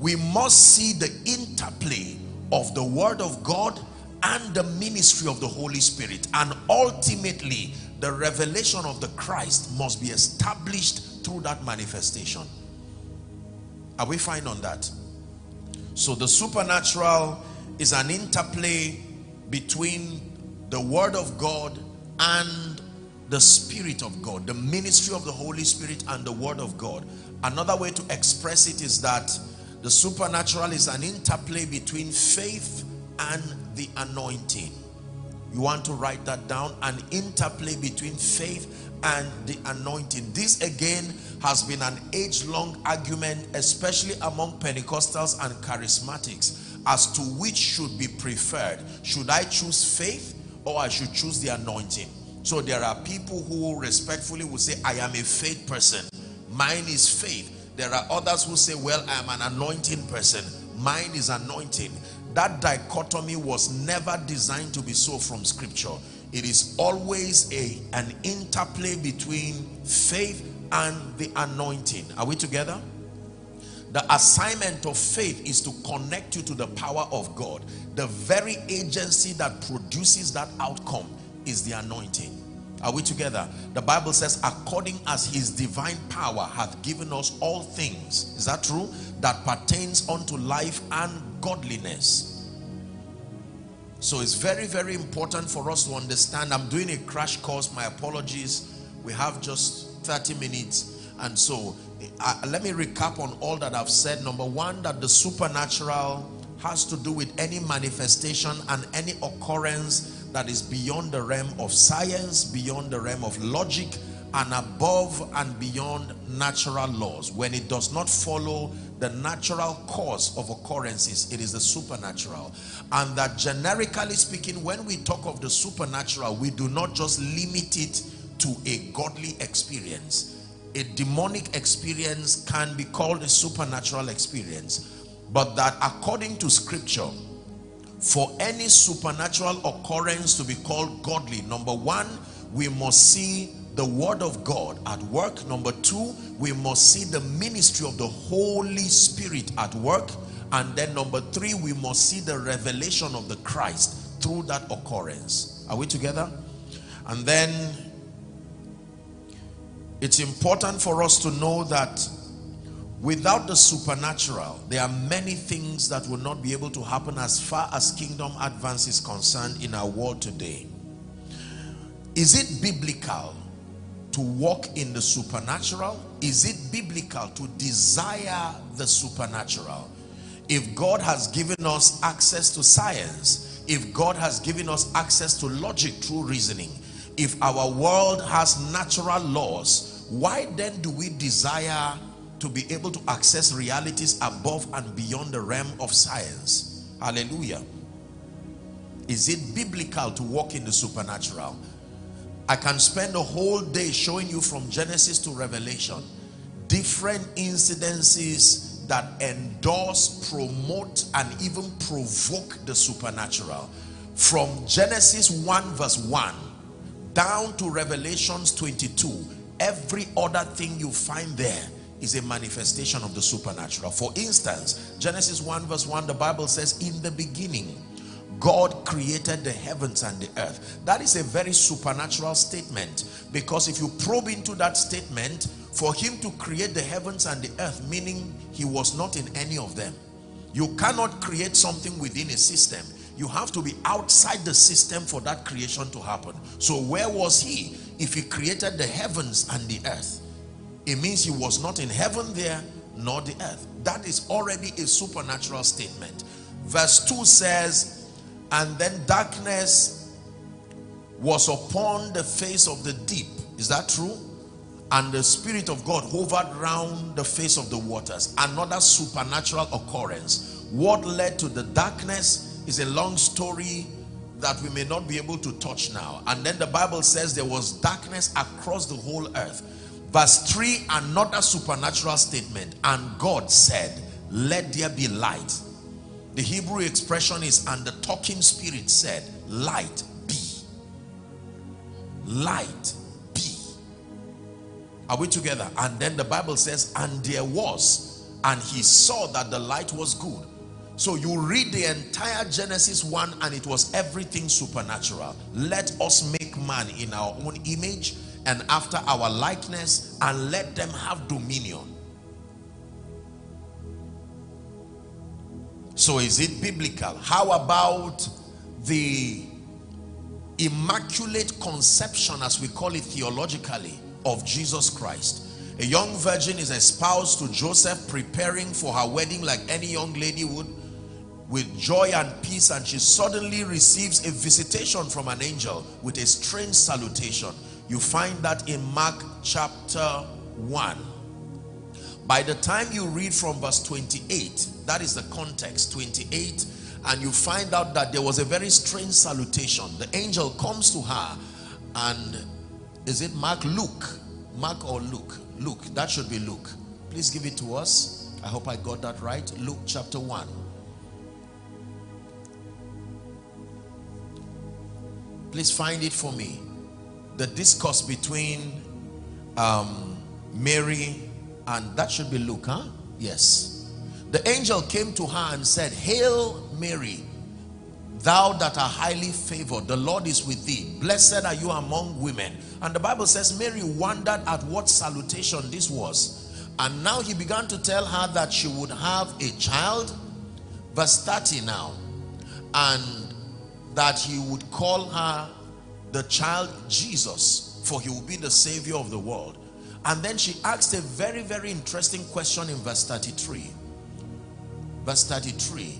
we must see the interplay of the word of God and the ministry of the Holy Spirit. And ultimately, the revelation of the Christ must be established through that manifestation. Are we fine on that? So the supernatural is an interplay between the word of God and the spirit of God, the ministry of the Holy Spirit and the word of God. Another way to express it is that the supernatural is an interplay between faith and the anointing. You want to write that down? An interplay between faith and the anointing. This again has been an age-long argument, especially among Pentecostals and charismatics, as to which should be preferred. Should I choose faith or I should choose the anointing? So there are people who respectfully will say, I am a faith person. Mine is faith there are others who say, well, I am an anointing person. Mine is anointing. That dichotomy was never designed to be so from scripture. It is always a an interplay between faith and the anointing. Are we together? The assignment of faith is to connect you to the power of God. The very agency that produces that outcome is the anointing. Are we together? The Bible says, according as his divine power hath given us all things. Is that true? That pertains unto life and godliness. So it's very, very important for us to understand. I'm doing a crash course. My apologies. We have just 30 minutes. And so uh, let me recap on all that I've said. Number one, that the supernatural has to do with any manifestation and any occurrence that is beyond the realm of science, beyond the realm of logic, and above and beyond natural laws. When it does not follow the natural course of occurrences, it is the supernatural. And that generically speaking, when we talk of the supernatural, we do not just limit it to a godly experience. A demonic experience can be called a supernatural experience. But that according to scripture, for any supernatural occurrence to be called godly number one we must see the word of God at work. Number two we must see the ministry of the Holy Spirit at work. And then number three we must see the revelation of the Christ through that occurrence. Are we together? And then it's important for us to know that Without the supernatural, there are many things that will not be able to happen as far as kingdom advance is concerned in our world today. Is it biblical to walk in the supernatural? Is it biblical to desire the supernatural? If God has given us access to science, if God has given us access to logic through reasoning, if our world has natural laws, why then do we desire to be able to access realities above and beyond the realm of science. Hallelujah. Is it biblical to walk in the supernatural? I can spend a whole day showing you from Genesis to Revelation different incidences that endorse, promote, and even provoke the supernatural. From Genesis 1 verse 1 down to Revelations 22, every other thing you find there is a manifestation of the supernatural. For instance, Genesis 1 verse 1, the Bible says, in the beginning, God created the heavens and the earth. That is a very supernatural statement because if you probe into that statement, for him to create the heavens and the earth, meaning he was not in any of them. You cannot create something within a system. you have to be outside the system for that creation to happen. So where was he? If he created the heavens and the earth, it means he was not in heaven there, nor the earth. That is already a supernatural statement. Verse 2 says, and then darkness was upon the face of the deep. Is that true? And the Spirit of God hovered round the face of the waters. Another supernatural occurrence. What led to the darkness is a long story that we may not be able to touch now. And then the Bible says there was darkness across the whole earth. Verse 3, another supernatural statement. And God said, let there be light. The Hebrew expression is, and the talking spirit said, light be. Light be. Are we together? And then the Bible says, and there was, and he saw that the light was good. So you read the entire Genesis 1 and it was everything supernatural. Let us make man in our own image and after our likeness and let them have dominion. So is it biblical? How about the immaculate conception as we call it theologically of Jesus Christ? A young virgin is espoused to Joseph preparing for her wedding like any young lady would with joy and peace and she suddenly receives a visitation from an angel with a strange salutation. You find that in Mark chapter 1 by the time you read from verse 28, that is the context, 28, and you find out that there was a very strange salutation. The angel comes to her and is it Mark? Luke. Mark or Luke? Luke. That should be Luke. Please give it to us. I hope I got that right. Luke chapter 1. Please find it for me. The discourse between um, Mary and that should be Luke, huh? Yes. The angel came to her and said, Hail Mary, thou that art highly favored, the Lord is with thee. Blessed are you among women. And the Bible says Mary wondered at what salutation this was. And now he began to tell her that she would have a child. Verse 30 now. And that he would call her the child Jesus, for he will be the savior of the world. And then she asked a very, very interesting question in verse 33. Verse 33.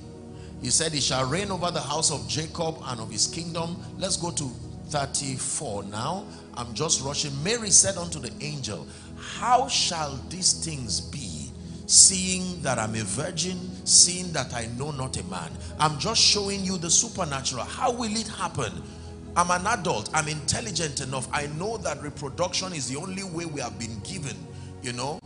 He said, He shall reign over the house of Jacob and of his kingdom. Let's go to 34 now. I'm just rushing. Mary said unto the angel, How shall these things be, seeing that I'm a virgin, seeing that I know not a man? I'm just showing you the supernatural. How will it happen? I'm an adult. I'm intelligent enough. I know that reproduction is the only way we have been given, you know.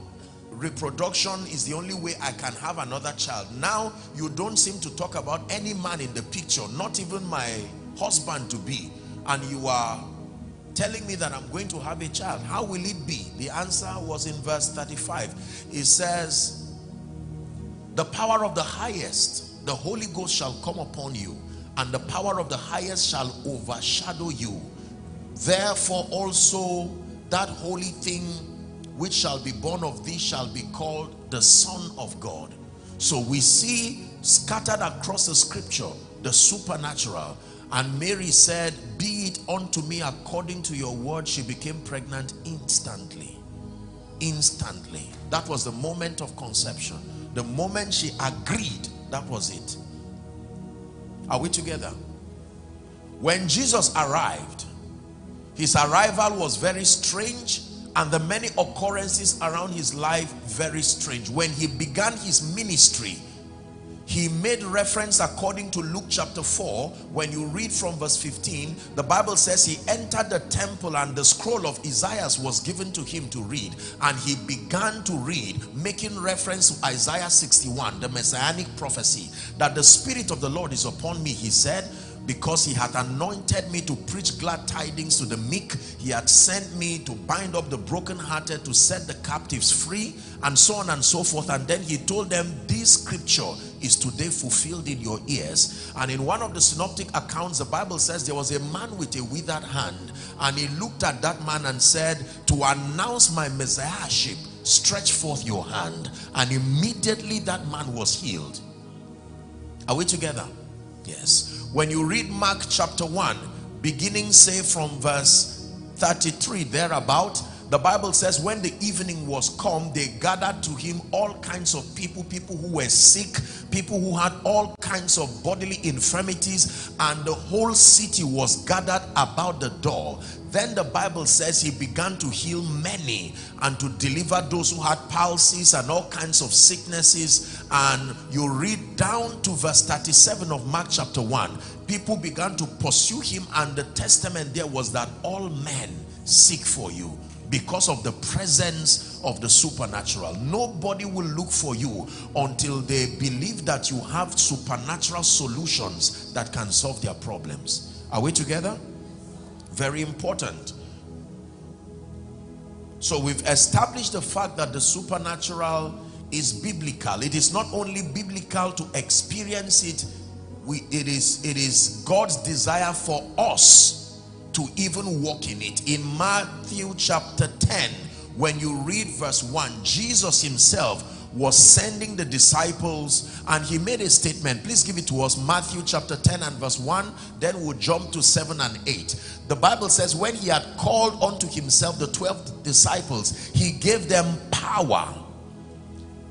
Reproduction is the only way I can have another child. Now, you don't seem to talk about any man in the picture, not even my husband to be. And you are telling me that I'm going to have a child. How will it be? The answer was in verse 35. It says, the power of the highest, the Holy Ghost shall come upon you and the power of the highest shall overshadow you. Therefore also that holy thing which shall be born of thee shall be called the Son of God. So we see scattered across the scripture the supernatural. And Mary said, Be it unto me according to your word. She became pregnant instantly. Instantly. That was the moment of conception. The moment she agreed, that was it. Are we together? When Jesus arrived, his arrival was very strange and the many occurrences around his life very strange. When he began his ministry, he made reference according to Luke chapter 4 when you read from verse 15 the Bible says he entered the temple and the scroll of Isaiah was given to him to read. And he began to read making reference to Isaiah 61 the messianic prophecy that the spirit of the Lord is upon me he said because he had anointed me to preach glad tidings to the meek. He had sent me to bind up the brokenhearted to set the captives free and so on and so forth. And then he told them this scripture is today fulfilled in your ears. And in one of the synoptic accounts the bible says there was a man with a withered hand and he looked at that man and said to announce my messiahship stretch forth your hand. And immediately that man was healed. Are we together? Yes When you read Mark chapter 1, beginning say from verse 33 thereabout, the Bible says when the evening was come, they gathered to him all kinds of people, people who were sick, people who had all kinds of bodily infirmities, and the whole city was gathered about the door. Then the Bible says he began to heal many and to deliver those who had palsies and all kinds of sicknesses. And you read down to verse 37 of Mark chapter 1. People began to pursue him, and the testament there was that all men seek for you because of the presence of the supernatural. Nobody will look for you until they believe that you have supernatural solutions that can solve their problems. Are we together? Very important. So we've established the fact that the supernatural is biblical. It is not only biblical to experience it, we, it, is, it is God's desire for us to even walk in it. In Matthew chapter 10, when you read verse 1, Jesus himself was sending the disciples and he made a statement. Please give it to us. Matthew chapter 10 and verse 1. Then we'll jump to 7 and 8. The Bible says when he had called unto himself the 12 disciples, he gave them power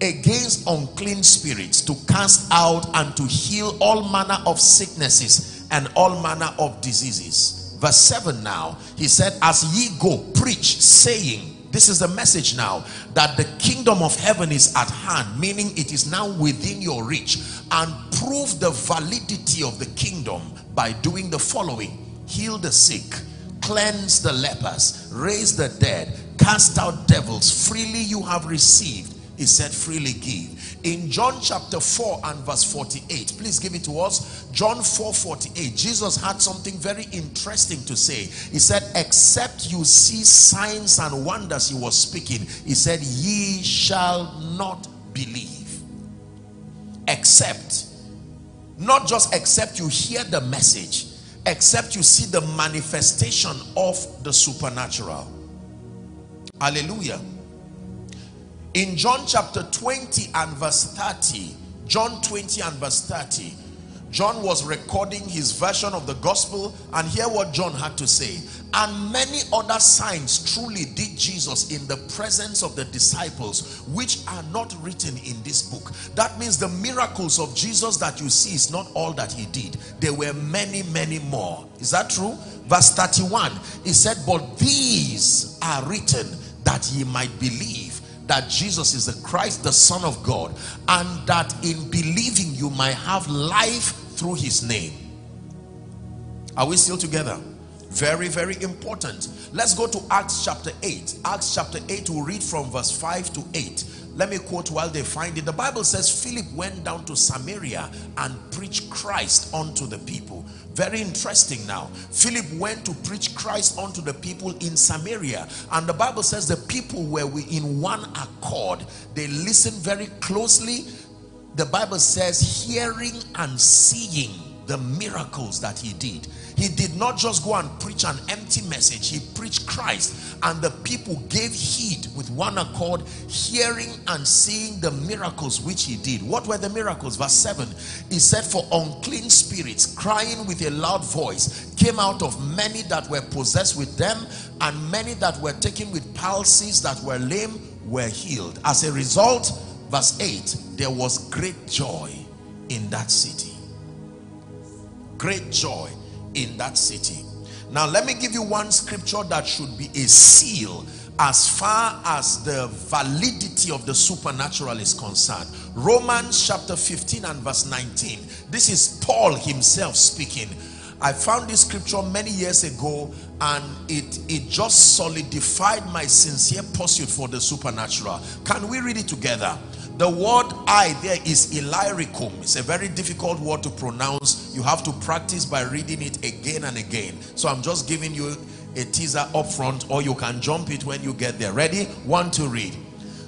against unclean spirits to cast out and to heal all manner of sicknesses and all manner of diseases verse 7 now he said as ye go preach saying this is the message now that the kingdom of heaven is at hand meaning it is now within your reach and prove the validity of the kingdom by doing the following. Heal the sick cleanse the lepers raise the dead cast out devils. Freely you have received he said freely give in John chapter 4 and verse 48 please give it to us. John 4 48 Jesus had something very interesting to say. He said except you see signs and wonders he was speaking he said ye shall not believe. Except not just except you hear the message except you see the manifestation of the supernatural. Hallelujah in John chapter 20 and verse 30, John 20 and verse 30, John was recording his version of the gospel and hear what John had to say. And many other signs truly did Jesus in the presence of the disciples, which are not written in this book. That means the miracles of Jesus that you see is not all that he did. There were many, many more. Is that true? Verse 31, he said, but these are written that ye might believe that Jesus is the Christ, the Son of God, and that in believing you might have life through his name. Are we still together? Very, very important. Let's go to Acts chapter 8. Acts chapter 8, we'll read from verse 5 to 8. Let me quote while they find it. The Bible says Philip went down to Samaria and preached Christ unto the people. Very interesting now. Philip went to preach Christ unto the people in Samaria. And the Bible says the people were in one accord. They listened very closely. The Bible says hearing and seeing the miracles that he did. He did not just go and preach an empty message. He preached Christ and the people gave heed with one accord, hearing and seeing the miracles which he did. What were the miracles? Verse 7, he said, for unclean spirits crying with a loud voice came out of many that were possessed with them and many that were taken with palsies that were lame were healed. As a result, verse 8, there was great joy in that city. Great joy in that city. Now, let me give you one scripture that should be a seal as far as the validity of the supernatural is concerned. Romans chapter 15 and verse 19. This is Paul himself speaking. I found this scripture many years ago and it, it just solidified my sincere pursuit for the supernatural. Can we read it together? The word I there is Illyricum. It's a very difficult word to pronounce. You have to practice by reading it again and again. So I'm just giving you a teaser up front or you can jump it when you get there. Ready? One to read.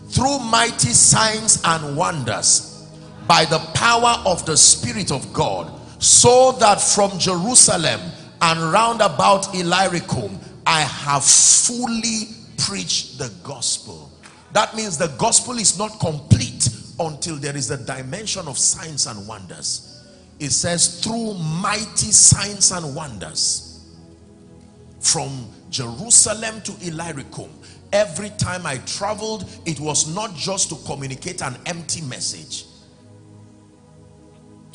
Through mighty signs and wonders by the power of the Spirit of God so that from Jerusalem and round about Illyricum I have fully preached the gospel that means the gospel is not complete until there is a dimension of signs and wonders. it says through mighty signs and wonders. From Jerusalem to Illyricum every time I traveled it was not just to communicate an empty message.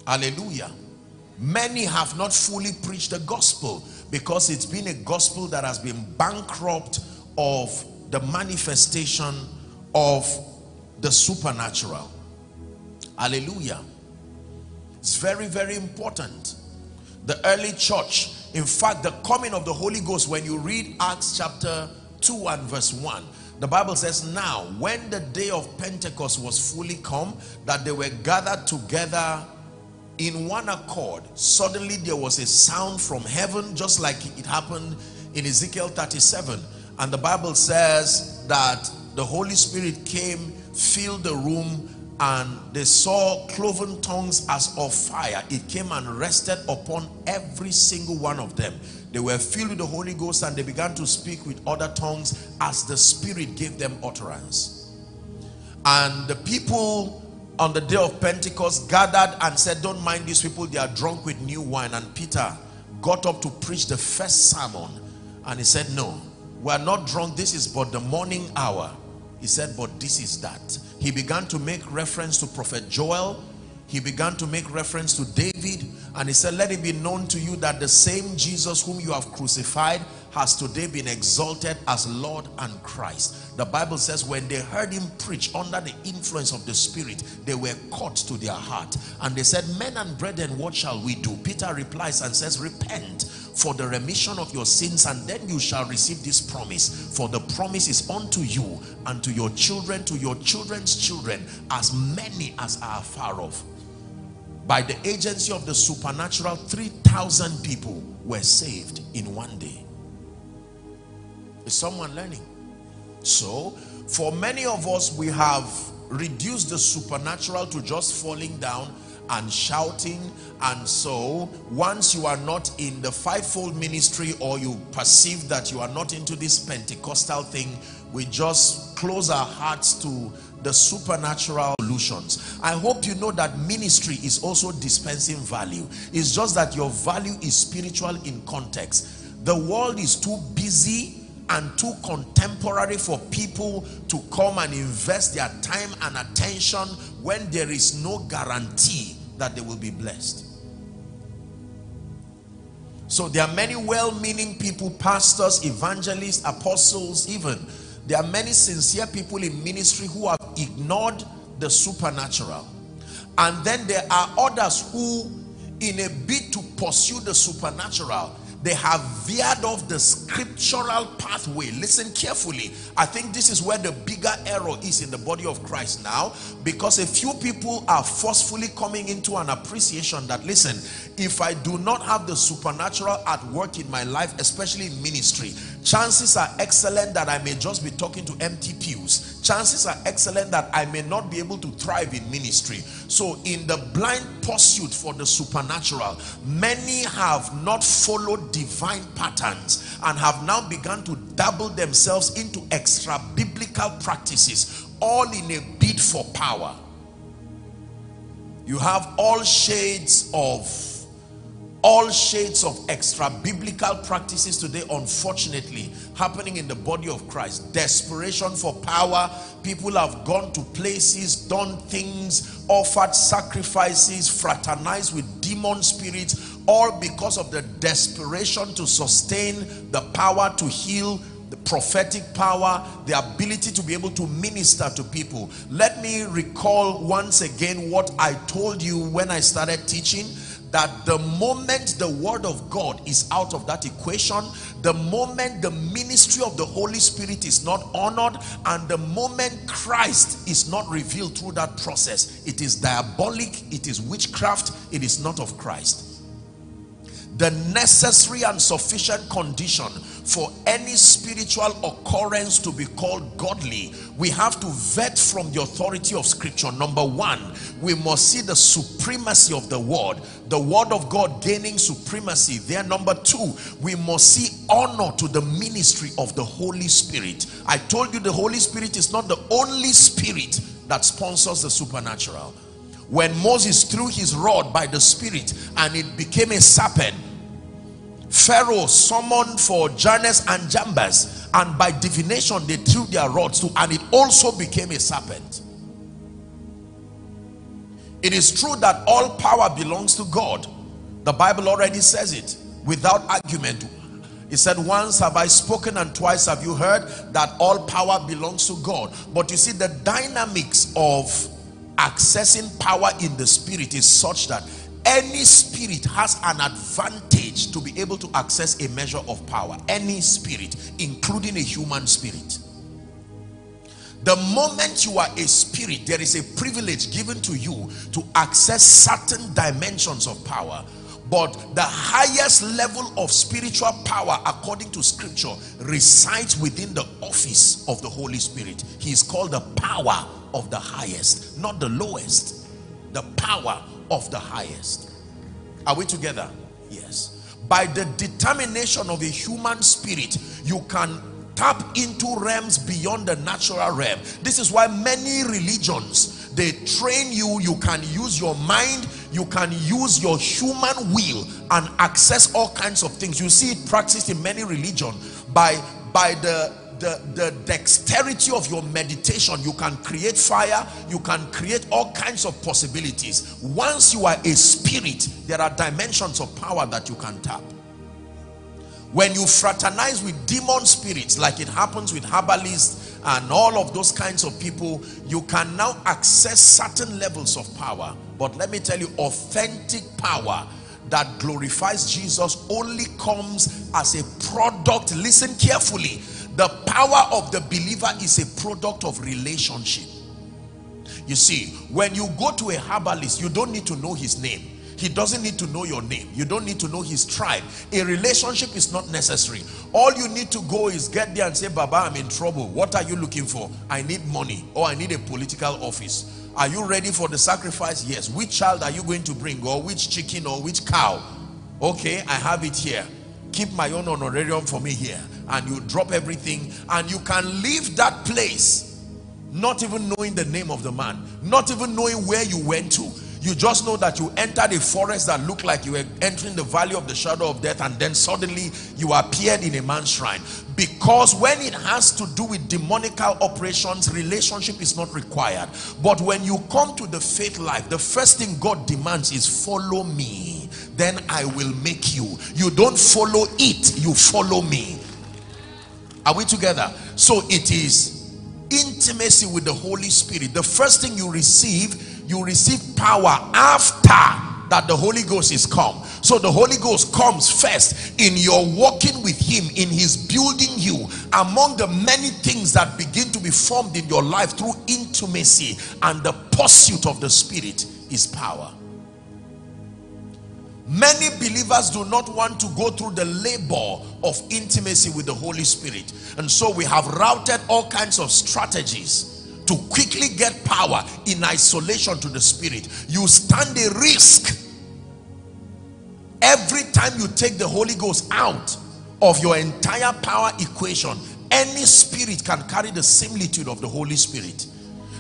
Hallelujah. Many have not fully preached the gospel because it's been a gospel that has been bankrupt of the manifestation of the supernatural. Hallelujah. It's very very important. The early church in fact the coming of the Holy Ghost when you read Acts chapter 2 and verse 1 the Bible says now when the day of Pentecost was fully come that they were gathered together in one accord suddenly there was a sound from heaven just like it happened in Ezekiel 37 and the Bible says that the Holy Spirit came filled the room and they saw cloven tongues as of fire. It came and rested upon every single one of them. They were filled with the Holy Ghost and they began to speak with other tongues as the Spirit gave them utterance. And the people on the day of Pentecost gathered and said, don't mind these people, they are drunk with new wine. And Peter got up to preach the first sermon and he said, no, we are not drunk. This is but the morning hour. He said, but this is that. He began to make reference to Prophet Joel. He began to make reference to David. And he said, let it be known to you that the same Jesus whom you have crucified has today been exalted as Lord and Christ. The Bible says when they heard him preach under the influence of the Spirit, they were caught to their heart. And they said, men and brethren, what shall we do? Peter replies and says, repent for the remission of your sins and then you shall receive this promise. For the promise is unto you and to your children, to your children's children, as many as are far off. By the agency of the supernatural, 3,000 people were saved in one day. Is someone learning? So, for many of us, we have reduced the supernatural to just falling down and shouting. And so, once you are not in the fivefold ministry or you perceive that you are not into this Pentecostal thing, we just close our hearts to the supernatural solutions. I hope you know that ministry is also dispensing value. It's just that your value is spiritual in context. The world is too busy and too contemporary for people to come and invest their time and attention when there is no guarantee that they will be blessed. So there are many well-meaning people, pastors, evangelists, apostles, even. There are many sincere people in ministry who have ignored the supernatural. And then there are others who, in a bid to pursue the supernatural, they have veered off the scriptural pathway. Listen carefully. I think this is where the bigger error is in the body of christ now because a few people are forcefully coming into an appreciation that listen if i do not have the supernatural at work in my life especially in ministry chances are excellent that i may just be talking to empty pews chances are excellent that I may not be able to thrive in ministry. So in the blind pursuit for the supernatural, many have not followed divine patterns and have now begun to dabble themselves into extra biblical practices, all in a bid for power. You have all shades of all shades of extra biblical practices today unfortunately happening in the body of Christ. Desperation for power. People have gone to places done things offered sacrifices fraternized with demon spirits all because of the desperation to sustain the power to heal the prophetic power, the ability to be able to minister to people. Let me recall once again what I told you when I started teaching that the moment the word of God is out of that equation, the moment the ministry of the Holy Spirit is not honored, and the moment Christ is not revealed through that process, it is diabolic, it is witchcraft, it is not of Christ the necessary and sufficient condition for any spiritual occurrence to be called godly we have to vet from the authority of scripture. Number one we must see the supremacy of the word the word of god gaining supremacy. There number two we must see honor to the ministry of the holy spirit. I told you the holy spirit is not the only spirit that sponsors the supernatural. When Moses threw his rod by the spirit and it became a serpent Pharaoh summoned for Jannes and Jambres and by divination they threw their rods too and it also became a serpent. It is true that all power belongs to God. The Bible already says it without argument. He said once have I spoken and twice have you heard that all power belongs to God. But you see the dynamics of accessing power in the spirit is such that any spirit has an advantage to be able to access a measure of power. Any spirit including a human spirit. The moment you are a spirit there is a privilege given to you to access certain dimensions of power. But the highest level of spiritual power according to scripture resides within the office of the Holy Spirit. He is called the power of the highest not the lowest. The power of the highest. Are we together? Yes. By the determination of a human spirit you can tap into realms beyond the natural realm. This is why many religions they train you. You can use your mind you can use your human will and access all kinds of things. You see it practiced in many religions by by the the, the dexterity of your meditation, you can create fire, you can create all kinds of possibilities. Once you are a spirit, there are dimensions of power that you can tap. When you fraternize with demon spirits, like it happens with herbalists and all of those kinds of people, you can now access certain levels of power. But let me tell you, authentic power that glorifies Jesus only comes as a product, listen carefully, the power of the believer is a product of relationship. You see, when you go to a herbalist, you don't need to know his name. He doesn't need to know your name. You don't need to know his tribe. A relationship is not necessary. All you need to go is get there and say, Baba, I'm in trouble. What are you looking for? I need money or I need a political office. Are you ready for the sacrifice? Yes. Which child are you going to bring or which chicken or which cow? Okay, I have it here. Keep my own honorarium for me here and you drop everything and you can leave that place not even knowing the name of the man not even knowing where you went to. You just know that you entered a forest that looked like you were entering the valley of the shadow of death and then suddenly you appeared in a man's shrine. Because when it has to do with demonical operations relationship is not required. But when you come to the faith life the first thing God demands is follow me then I will make you. You don't follow it you follow me are we together? So it is intimacy with the Holy Spirit. The first thing you receive, you receive power after that the Holy Ghost is come. So the Holy Ghost comes first in your walking with him, in his building you. Among the many things that begin to be formed in your life through intimacy and the pursuit of the Spirit is power. Many believers do not want to go through the labor of intimacy with the Holy Spirit. And so we have routed all kinds of strategies to quickly get power in isolation to the Spirit. You stand a risk every time you take the Holy Ghost out of your entire power equation. Any spirit can carry the similitude of the Holy Spirit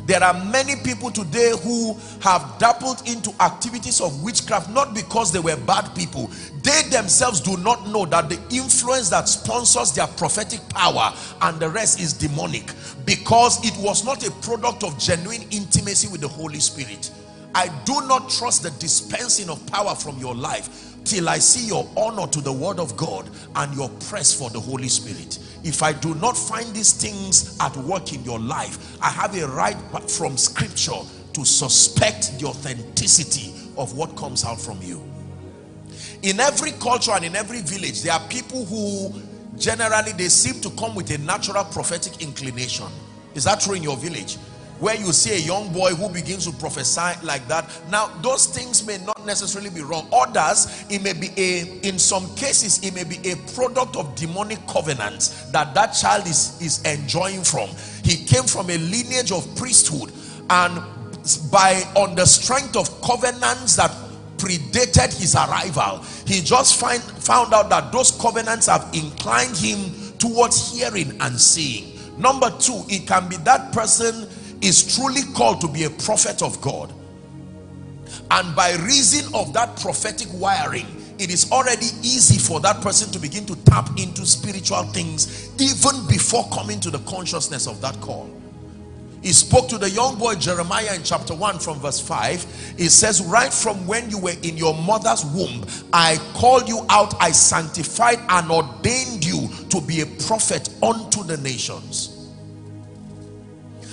there are many people today who have dabbled into activities of witchcraft not because they were bad people. They themselves do not know that the influence that sponsors their prophetic power and the rest is demonic because it was not a product of genuine intimacy with the Holy Spirit. I do not trust the dispensing of power from your life till I see your honor to the word of God and your press for the Holy Spirit if I do not find these things at work in your life, I have a right from scripture to suspect the authenticity of what comes out from you. In every culture and in every village, there are people who generally they seem to come with a natural prophetic inclination. Is that true in your village? Where you see a young boy who begins to prophesy like that. Now those things may not necessarily be wrong. Others it may be a in some cases it may be a product of demonic covenants that that child is is enjoying from. He came from a lineage of priesthood and by on the strength of covenants that predated his arrival he just find found out that those covenants have inclined him towards hearing and seeing. Number two it can be that person is truly called to be a prophet of God. And by reason of that prophetic wiring it is already easy for that person to begin to tap into spiritual things even before coming to the consciousness of that call. He spoke to the young boy Jeremiah in chapter 1 from verse 5 it says right from when you were in your mother's womb I called you out. I sanctified and ordained you to be a prophet unto the nations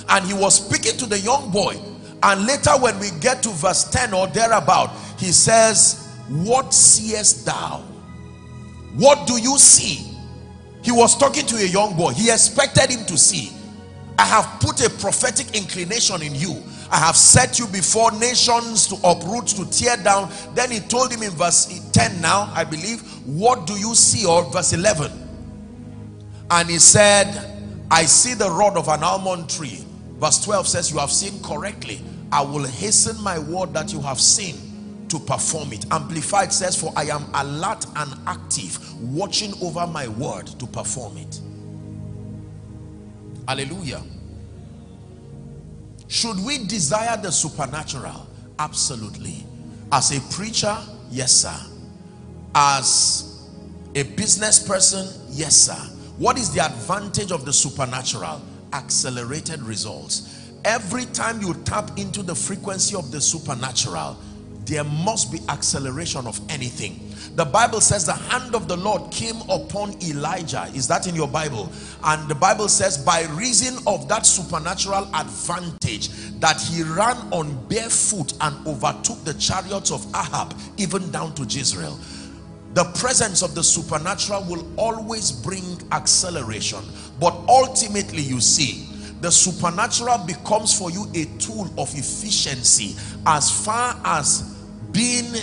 and he was speaking to the young boy and later when we get to verse 10 or thereabout he says what seest thou what do you see he was talking to a young boy he expected him to see I have put a prophetic inclination in you. I have set you before nations to uproot, to tear down. Then he told him in verse 10 now, I believe, what do you see? Or verse 11. And he said, I see the rod of an almond tree. Verse 12 says, you have seen correctly. I will hasten my word that you have seen to perform it. Amplified says, for I am alert and active, watching over my word to perform it. Hallelujah. Should we desire the supernatural? Absolutely. As a preacher, yes, sir. As a business person, yes, sir. What is the advantage of the supernatural? Accelerated results. Every time you tap into the frequency of the supernatural, there must be acceleration of anything the Bible says the hand of the Lord came upon Elijah. Is that in your Bible? And the Bible says by reason of that supernatural advantage that he ran on barefoot and overtook the chariots of Ahab even down to Jezreel. The presence of the supernatural will always bring acceleration. But ultimately you see, the supernatural becomes for you a tool of efficiency as far as being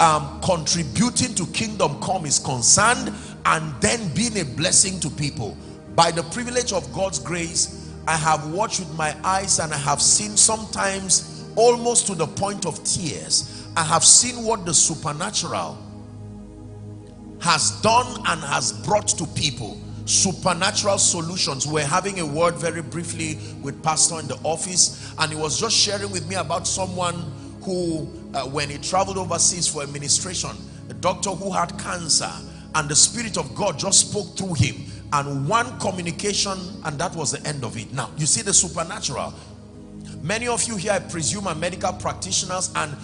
um, contributing to kingdom come is concerned and then being a blessing to people. By the privilege of God's grace I have watched with my eyes and I have seen sometimes almost to the point of tears. I have seen what the supernatural has done and has brought to people supernatural solutions we're having a word very briefly with pastor in the office and he was just sharing with me about someone who, uh, when he traveled overseas for administration, a doctor who had cancer, and the Spirit of God just spoke through him, and one communication, and that was the end of it. Now, you see the supernatural. Many of you here, I presume, are medical practitioners, and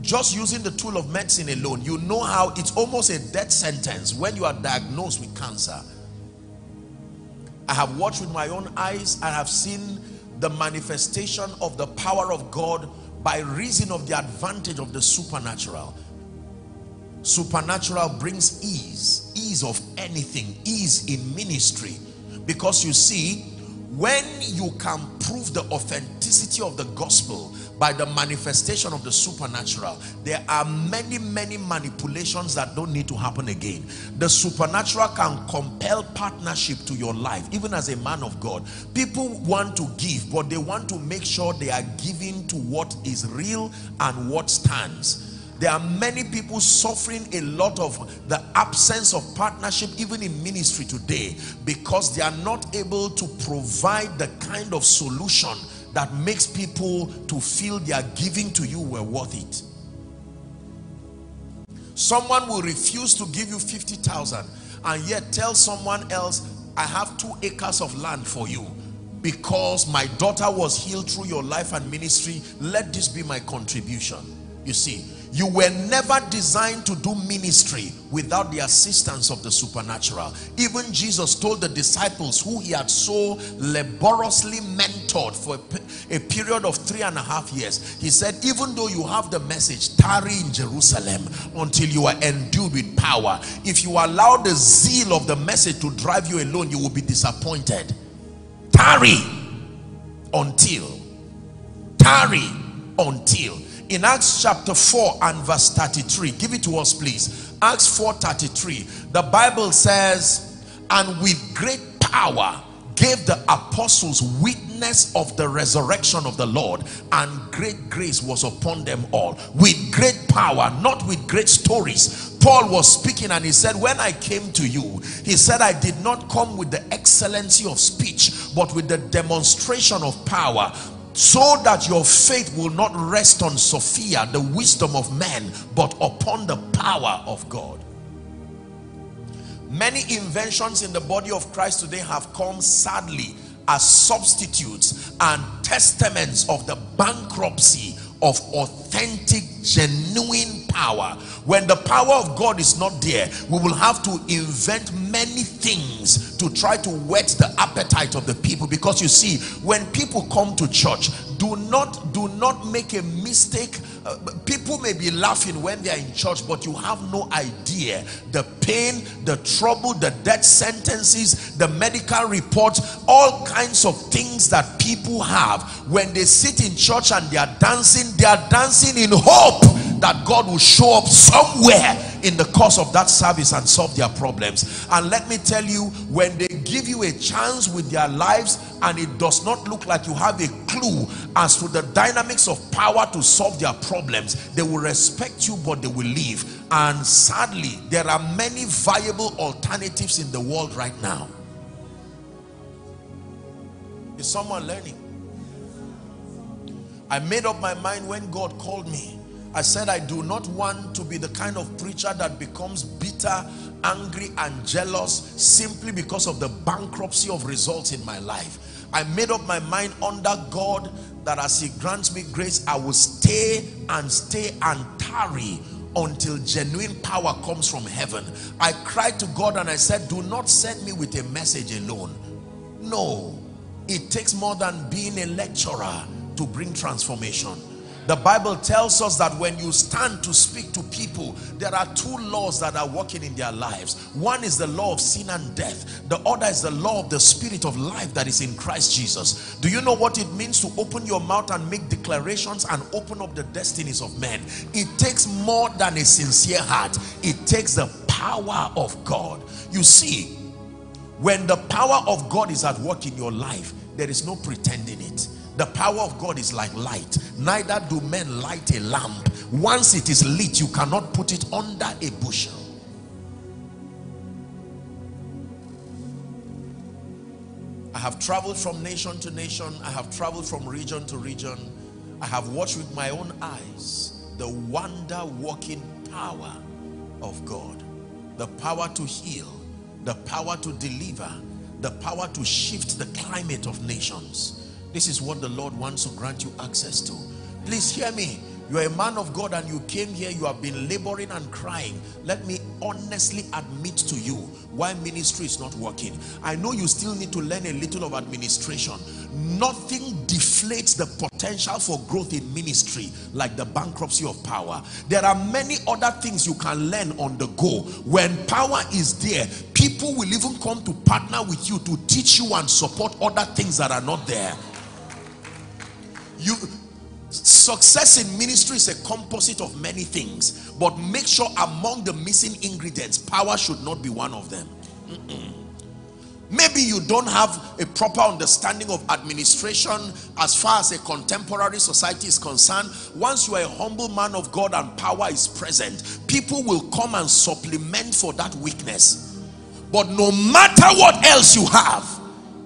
just using the tool of medicine alone, you know how it's almost a death sentence when you are diagnosed with cancer. I have watched with my own eyes, I have seen the manifestation of the power of God by reason of the advantage of the supernatural. Supernatural brings ease ease of anything ease in ministry. Because you see when you can prove the authenticity of the gospel by the manifestation of the supernatural there are many many manipulations that don't need to happen again. The supernatural can compel partnership to your life even as a man of God. People want to give but they want to make sure they are giving to what is real and what stands. There are many people suffering a lot of the absence of partnership even in ministry today because they are not able to provide the kind of solution that makes people to feel their giving to you were worth it. Someone will refuse to give you 50,000 and yet tell someone else, I have two acres of land for you because my daughter was healed through your life and ministry. Let this be my contribution. You see, you were never designed to do ministry without the assistance of the supernatural. Even Jesus told the disciples who he had so laboriously mentored for a, a period of three and a half years. He said, even though you have the message, tarry in Jerusalem until you are endued with power. If you allow the zeal of the message to drive you alone, you will be disappointed. Tarry until. Tarry until in Acts chapter 4 and verse 33 give it to us please Acts 4 33 the Bible says and with great power gave the apostles witness of the resurrection of the Lord and great grace was upon them all with great power not with great stories Paul was speaking and he said when I came to you he said I did not come with the excellency of speech but with the demonstration of power so that your faith will not rest on Sophia, the wisdom of men, but upon the power of God. Many inventions in the body of Christ today have come sadly as substitutes and testaments of the bankruptcy of authentic, genuine power. When the power of God is not there, we will have to invent many things to try to whet the appetite of the people. Because you see, when people come to church, do not do not make a mistake. Uh, people may be laughing when they are in church but you have no idea. The pain the trouble the death sentences the medical reports all kinds of things that people have. When they sit in church and they are dancing they are dancing in hope that God will show up somewhere in the course of that service and solve their problems. And let me tell you, when they give you a chance with their lives and it does not look like you have a clue as to the dynamics of power to solve their problems, they will respect you but they will leave. And sadly, there are many viable alternatives in the world right now. Is someone learning? I made up my mind when God called me I said I do not want to be the kind of preacher that becomes bitter, angry and jealous simply because of the bankruptcy of results in my life. I made up my mind under God that as he grants me grace, I will stay and stay and tarry until genuine power comes from heaven. I cried to God and I said, do not send me with a message alone. No, it takes more than being a lecturer to bring transformation. The Bible tells us that when you stand to speak to people, there are two laws that are working in their lives. One is the law of sin and death. The other is the law of the spirit of life that is in Christ Jesus. Do you know what it means to open your mouth and make declarations and open up the destinies of men? It takes more than a sincere heart. It takes the power of God. You see, when the power of God is at work in your life, there is no pretending it the power of God is like light. Neither do men light a lamp. Once it is lit, you cannot put it under a bushel. I have traveled from nation to nation. I have traveled from region to region. I have watched with my own eyes the wonder working power of God. The power to heal, the power to deliver, the power to shift the climate of nations this is what the Lord wants to grant you access to. Please hear me. You are a man of God and you came here, you have been laboring and crying. Let me honestly admit to you why ministry is not working. I know you still need to learn a little of administration. Nothing deflates the potential for growth in ministry like the bankruptcy of power. There are many other things you can learn on the go. When power is there, people will even come to partner with you to teach you and support other things that are not there you success in ministry is a composite of many things but make sure among the missing ingredients power should not be one of them. Mm -mm. maybe you don't have a proper understanding of administration as far as a contemporary society is concerned. Once you are a humble man of God and power is present people will come and supplement for that weakness. But no matter what else you have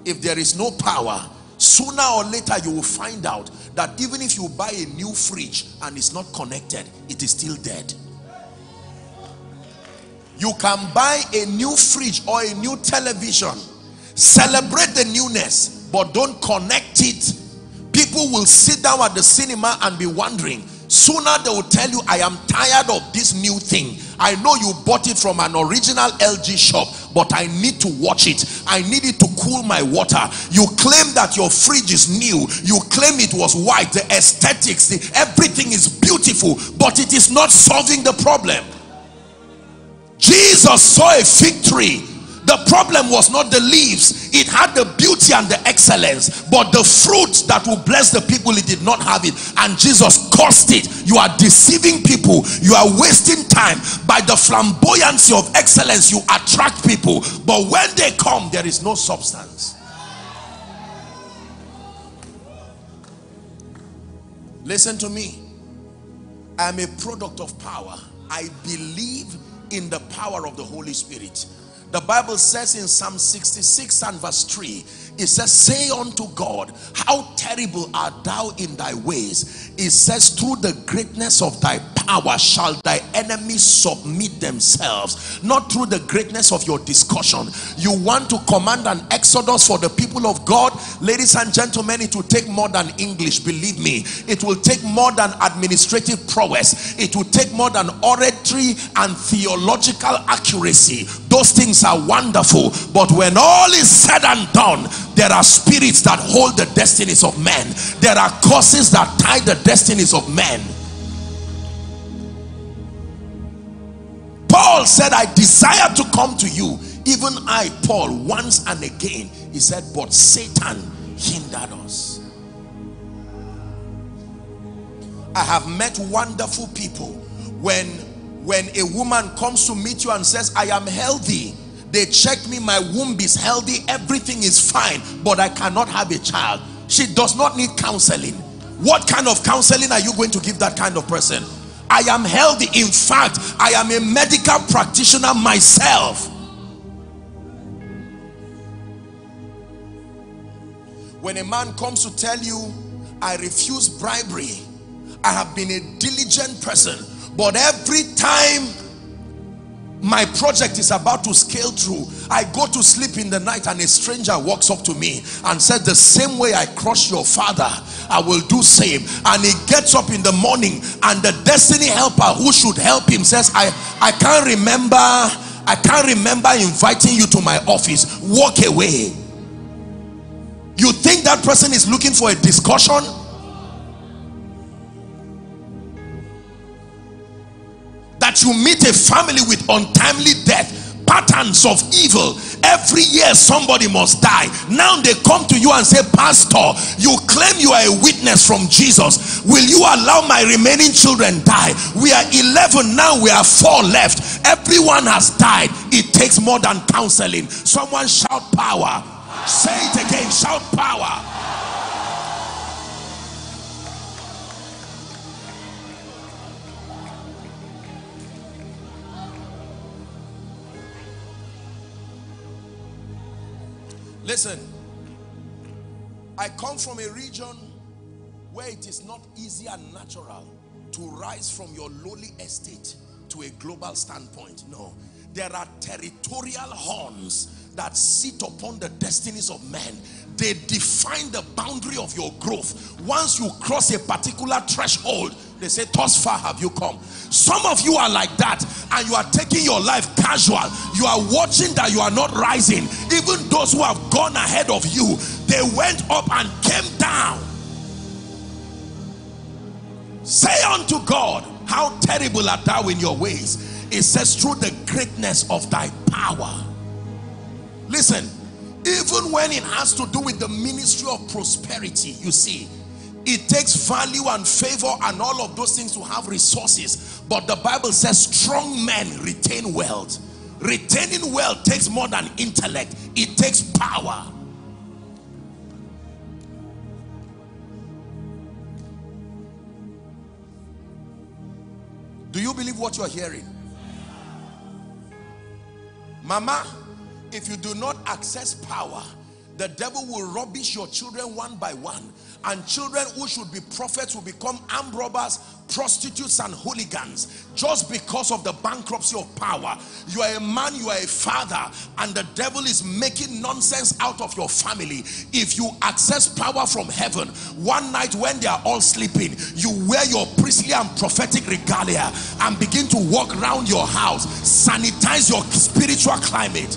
if there is no power sooner or later you will find out that even if you buy a new fridge and it's not connected it is still dead. You can buy a new fridge or a new television celebrate the newness but don't connect it. People will sit down at the cinema and be wondering. Sooner they will tell you i am tired of this new thing. I know you bought it from an original lg shop but i need to watch it. I need it to cool my water. You claim that your fridge is new. You claim it was white. The aesthetics the, everything is beautiful but it is not solving the problem. Jesus saw a fig tree the problem was not the leaves. It had the beauty and the excellence but the fruit that will bless the people it did not have it. And jesus cursed it. You are deceiving people. You are wasting time. By the flamboyancy of excellence you attract people. But when they come there is no substance. Listen to me. I am a product of power. I believe in the power of the holy spirit the Bible says in Psalm 66 and verse 3, It says, Say unto God, How terrible art thou in thy ways. It says, Through the greatness of thy power shall thy enemies submit themselves. Not through the greatness of your discussion. You want to command an exodus for the people of God. Ladies and gentlemen, it will take more than English, believe me. It will take more than administrative prowess. It will take more than oratory and theological accuracy. Those things are wonderful. But when all is said and done, there are spirits that hold the destinies of men. There are causes that tie the destinies of men. Paul said, I desire to come to you. Even I, Paul, once and again. He said, but Satan hindered us. I have met wonderful people when when a woman comes to meet you and says, I am healthy they check me, my womb is healthy, everything is fine, but I cannot have a child. She does not need counseling. What kind of counseling are you going to give that kind of person? I am healthy. In fact, I am a medical practitioner myself. When a man comes to tell you, I refuse bribery, I have been a diligent person, but every time my project is about to scale through. I go to sleep in the night and a stranger walks up to me and said the same way i crushed your father i will do same. And he gets up in the morning and the destiny helper who should help him says i i can't remember i can't remember inviting you to my office. Walk away. You think that person is looking for a discussion that you meet a family with untimely death patterns of evil. Every year somebody must die. Now they come to you and say pastor you claim you are a witness from jesus. Will you allow my remaining children die? We are 11 now we are four left. Everyone has died. It takes more than counseling. Someone shout power. Say it again shout power Listen, I come from a region where it is not easy and natural to rise from your lowly estate to a global standpoint. No, there are territorial horns that sit upon the destinies of men they define the boundary of your growth. Once you cross a particular threshold they say thus far have you come. Some of you are like that and you are taking your life casual. You are watching that you are not rising. Even those who have gone ahead of you they went up and came down. Say unto god how terrible art thou in your ways. It says through the greatness of thy power. Listen even when it has to do with the ministry of prosperity you see it takes value and favor and all of those things to have resources. But the bible says strong men retain wealth. Retaining wealth takes more than intellect. It takes power. Do you believe what you're hearing? Mama if you do not access power the devil will rubbish your children one by one and children who should be prophets will become armed robbers prostitutes and hooligans. Just because of the bankruptcy of power you are a man you are a father and the devil is making nonsense out of your family. If you access power from heaven one night when they are all sleeping you wear your priestly and prophetic regalia and begin to walk around your house sanitize your spiritual climate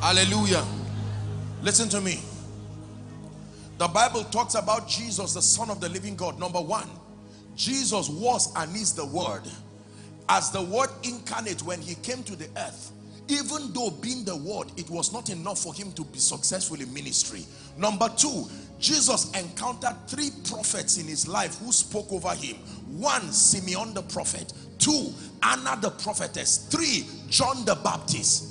hallelujah listen to me the Bible talks about Jesus, the Son of the living God. Number one, Jesus was and is the Word. As the Word incarnate, when He came to the earth, even though being the word, it was not enough for him to be successful in ministry. Number two, Jesus encountered three prophets in his life who spoke over him. One, Simeon the prophet. Two, Anna the prophetess. Three, John the Baptist.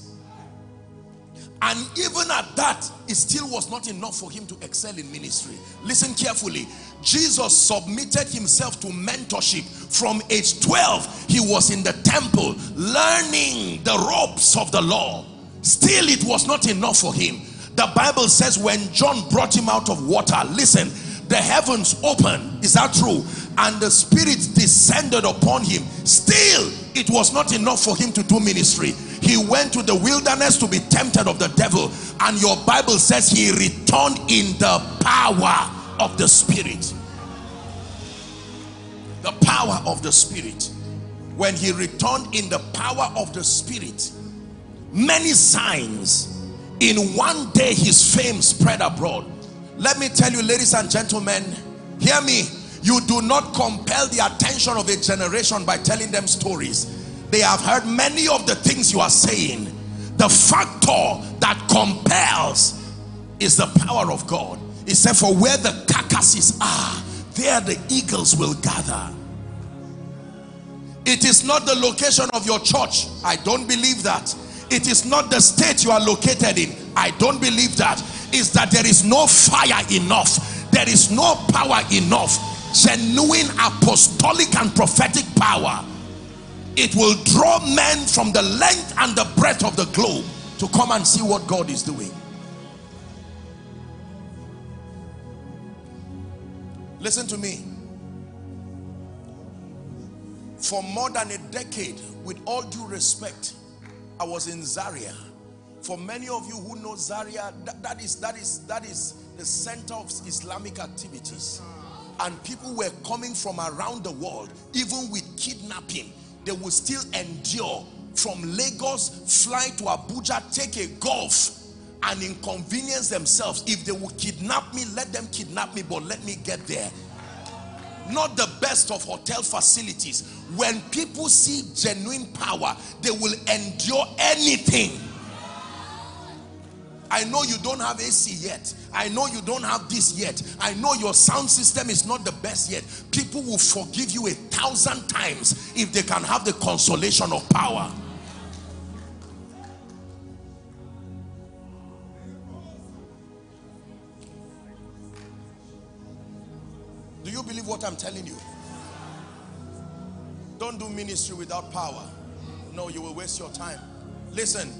And even at that, it still was not enough for him to excel in ministry. Listen carefully. Jesus submitted himself to mentorship. From age 12, he was in the temple learning the ropes of the law. Still, it was not enough for him. The Bible says when John brought him out of water, listen, the heavens opened. Is that true? And the Spirit descended upon him. Still, it was not enough for him to do ministry he went to the wilderness to be tempted of the devil and your bible says he returned in the power of the spirit the power of the spirit when he returned in the power of the spirit many signs in one day his fame spread abroad let me tell you ladies and gentlemen hear me. You do not compel the attention of a generation by telling them stories. They have heard many of the things you are saying. The factor that compels is the power of God. He said for where the carcasses are there the eagles will gather. It is not the location of your church. I don't believe that. It is not the state you are located in. I don't believe that is that there is no fire enough there is no power enough genuine apostolic and prophetic power it will draw men from the length and the breadth of the globe to come and see what God is doing. Listen to me. For more than a decade, with all due respect, I was in Zaria. For many of you who know Zaria, that, that is that is that is the center of Islamic activities. And people were coming from around the world, even with kidnapping they will still endure from Lagos, fly to Abuja, take a golf and inconvenience themselves. If they will kidnap me, let them kidnap me, but let me get there. Not the best of hotel facilities. When people see genuine power, they will endure anything I know you don't have AC yet. I know you don't have this yet. I know your sound system is not the best yet. People will forgive you a thousand times if they can have the consolation of power. Do you believe what I'm telling you? Don't do ministry without power. No, you will waste your time. Listen,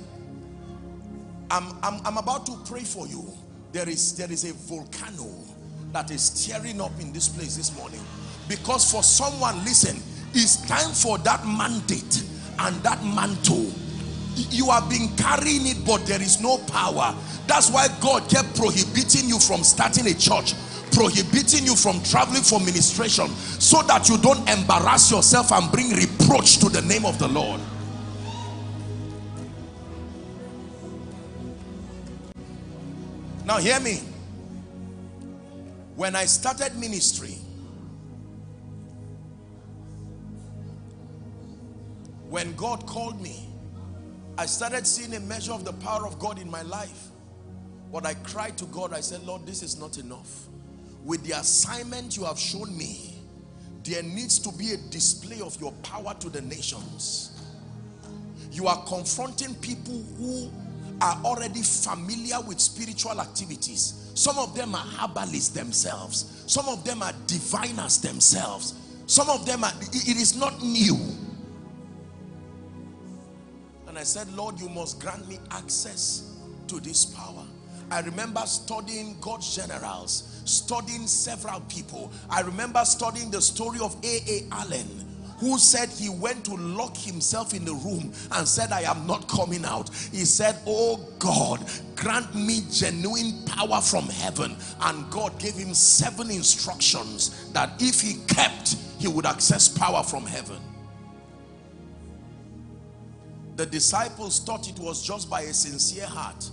I'm, I'm, I'm about to pray for you. There is, there is a volcano that is tearing up in this place this morning. Because for someone, listen, it's time for that mandate and that mantle. You have been carrying it, but there is no power. That's why God kept prohibiting you from starting a church prohibiting you from traveling for ministration so that you don't embarrass yourself and bring reproach to the name of the Lord. Now hear me. When I started ministry, when God called me, I started seeing a measure of the power of God in my life. But I cried to God, I said, Lord, this is not enough. With the assignment you have shown me, there needs to be a display of your power to the nations. You are confronting people who are already familiar with spiritual activities. Some of them are herbalists themselves. Some of them are diviners themselves. Some of them are, it is not new. And I said, Lord, you must grant me access to this power. I remember studying God's generals, studying several people. I remember studying the story of A.A. Allen who said he went to lock himself in the room and said, I am not coming out. He said, Oh God, grant me genuine power from heaven. And God gave him seven instructions that if he kept, he would access power from heaven. The disciples thought it was just by a sincere heart.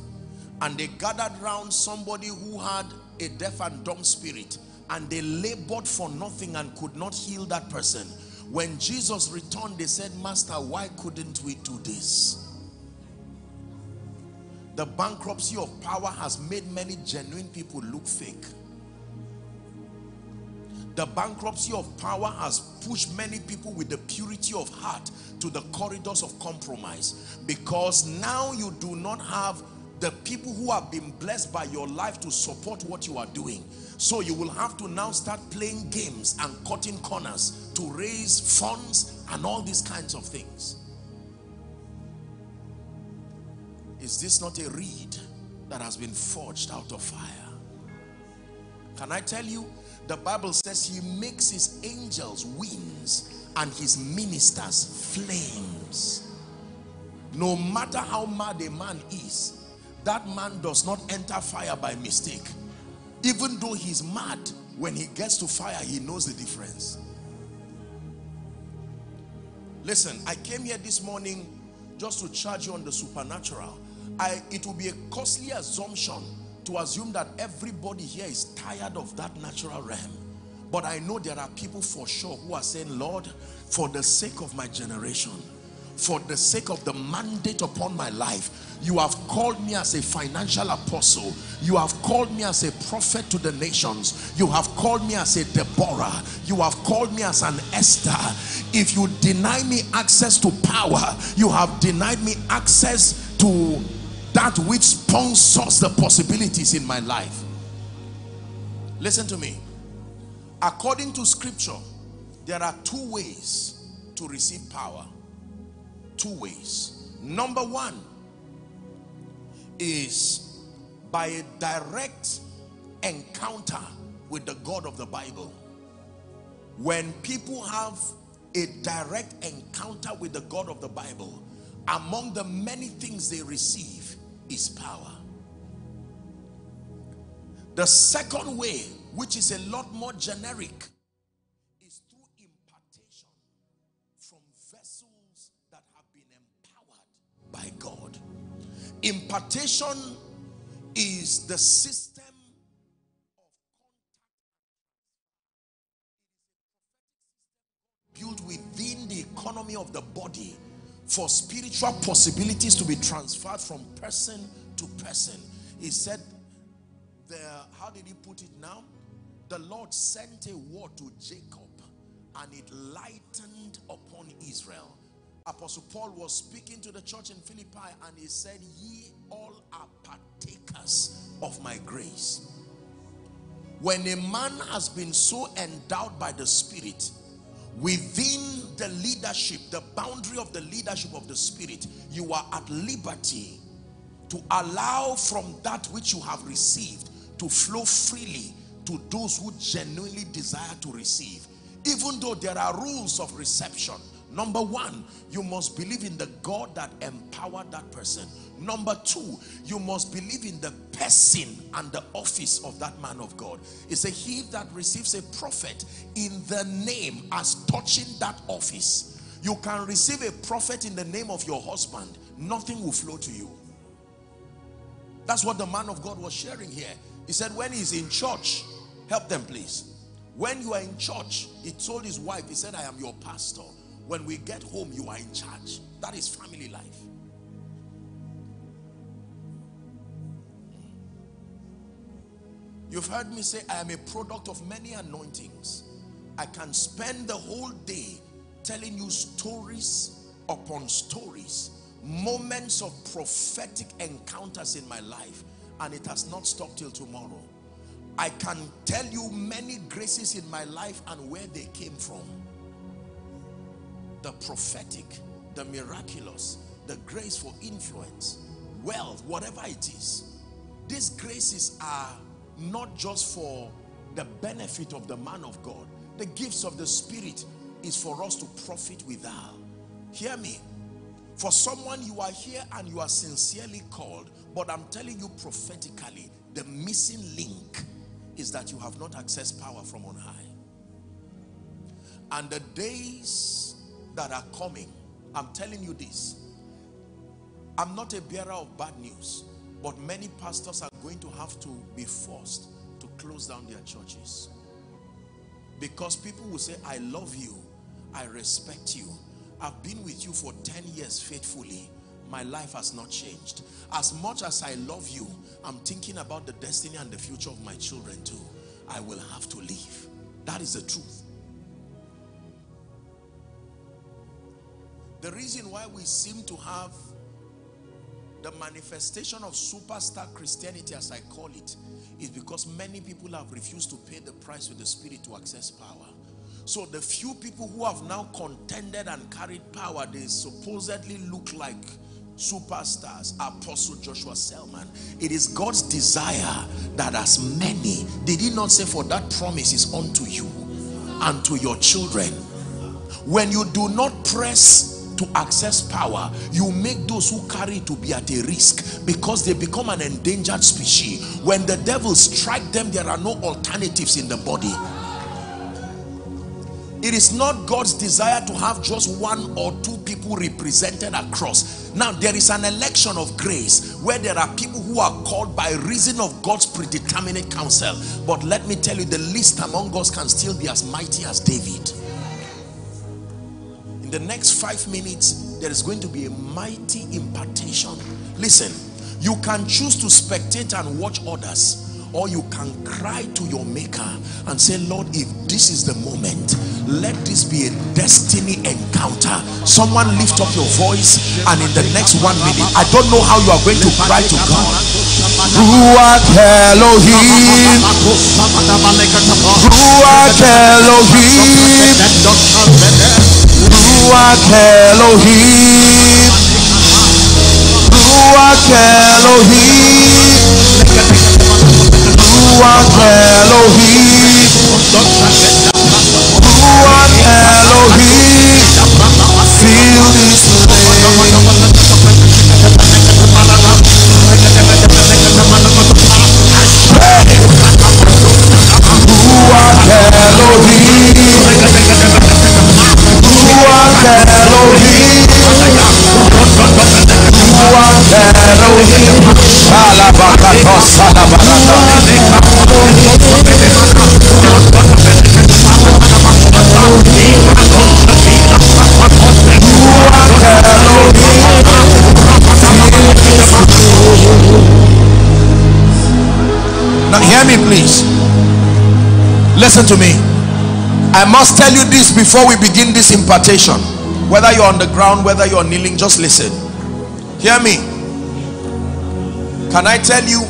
And they gathered round somebody who had a deaf and dumb spirit. And they labored for nothing and could not heal that person when Jesus returned, they said, Master, why couldn't we do this? The bankruptcy of power has made many genuine people look fake. The bankruptcy of power has pushed many people with the purity of heart to the corridors of compromise because now you do not have the people who have been blessed by your life to support what you are doing. So you will have to now start playing games and cutting corners to raise funds and all these kinds of things. Is this not a reed that has been forged out of fire? Can I tell you, the Bible says he makes his angels winds and his ministers flames. No matter how mad a man is, that man does not enter fire by mistake. Even though he's mad, when he gets to fire, he knows the difference. Listen, I came here this morning just to charge you on the supernatural. I, it will be a costly assumption to assume that everybody here is tired of that natural realm. But I know there are people for sure who are saying, Lord, for the sake of my generation, for the sake of the mandate upon my life, you have called me as a financial apostle. You have called me as a prophet to the nations. You have called me as a Deborah. You have called me as an Esther. If you deny me access to power, you have denied me access to that which sponsors the possibilities in my life. Listen to me. According to scripture, there are two ways to receive power. Two ways. Number one is by a direct encounter with the God of the Bible. When people have a direct encounter with the God of the Bible, among the many things they receive is power. The second way, which is a lot more generic, by God. Impartation is the system built within the economy of the body for spiritual possibilities to be transferred from person to person. He said, the, how did he put it now? The Lord sent a word to Jacob and it lightened upon Israel. Apostle Paul was speaking to the church in Philippi and he said, ye all are partakers of my grace. When a man has been so endowed by the Spirit, within the leadership, the boundary of the leadership of the Spirit, you are at liberty to allow from that which you have received to flow freely to those who genuinely desire to receive. Even though there are rules of reception, Number one, you must believe in the God that empowered that person. Number two, you must believe in the person and the office of that man of God. It's a he that receives a prophet in the name as touching that office. You can receive a prophet in the name of your husband. Nothing will flow to you. That's what the man of God was sharing here. He said when he's in church, help them please. When you are in church, he told his wife, he said, I am your pastor. When we get home, you are in charge. That is family life. You've heard me say, I am a product of many anointings. I can spend the whole day telling you stories upon stories, moments of prophetic encounters in my life, and it has not stopped till tomorrow. I can tell you many graces in my life and where they came from the prophetic, the miraculous, the grace for influence, wealth, whatever it is. These graces are not just for the benefit of the man of God. The gifts of the Spirit is for us to profit without. Hear me. For someone you are here and you are sincerely called, but I'm telling you prophetically, the missing link is that you have not accessed power from on high. And the days that are coming, I'm telling you this. I'm not a bearer of bad news, but many pastors are going to have to be forced to close down their churches. Because people will say, I love you, I respect you, I've been with you for 10 years faithfully, my life has not changed. As much as I love you, I'm thinking about the destiny and the future of my children too. I will have to leave. That is the truth. The reason why we seem to have the manifestation of superstar Christianity, as I call it, is because many people have refused to pay the price with the Spirit to access power. So the few people who have now contended and carried power, they supposedly look like superstars. Apostle Joshua Selman. It is God's desire that as many, did he not say for that promise is unto you and to your children. When you do not press to access power, you make those who carry to be at a risk because they become an endangered species. When the devil strike them, there are no alternatives in the body. It is not God's desire to have just one or two people represented across. Now, there is an election of grace where there are people who are called by reason of God's predeterminate counsel. But let me tell you, the least among us can still be as mighty as David the next five minutes, there is going to be a mighty impartation. Listen, you can choose to spectate and watch others or you can cry to your maker and say lord if this is the moment let this be a destiny encounter. Someone lift up your voice and in the next one minute i don't know how you are going to cry to god. Ruach Elohim. Ruach Elohim Ruach Elohim Ruach Elohim Ruach Elohim Ruach Elohim Feel this Ruach Elohim Now hear me please. Listen to me. I must tell you this before we begin this impartation. Whether you're on the ground, whether you're kneeling, just listen. Hear me. Can I tell you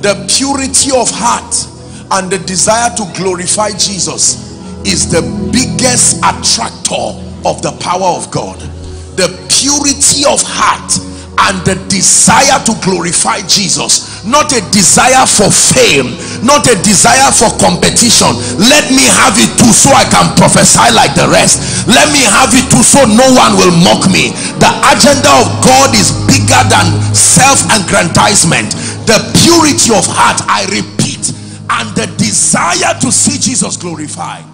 the purity of heart and the desire to glorify Jesus is the biggest attractor of the power of God. The purity of heart and the desire to glorify Jesus not a desire for fame. Not a desire for competition. Let me have it too so I can prophesy like the rest. Let me have it too so no one will mock me. The agenda of God is bigger than self-aggrandizement the purity of heart I repeat and the desire to see Jesus glorified.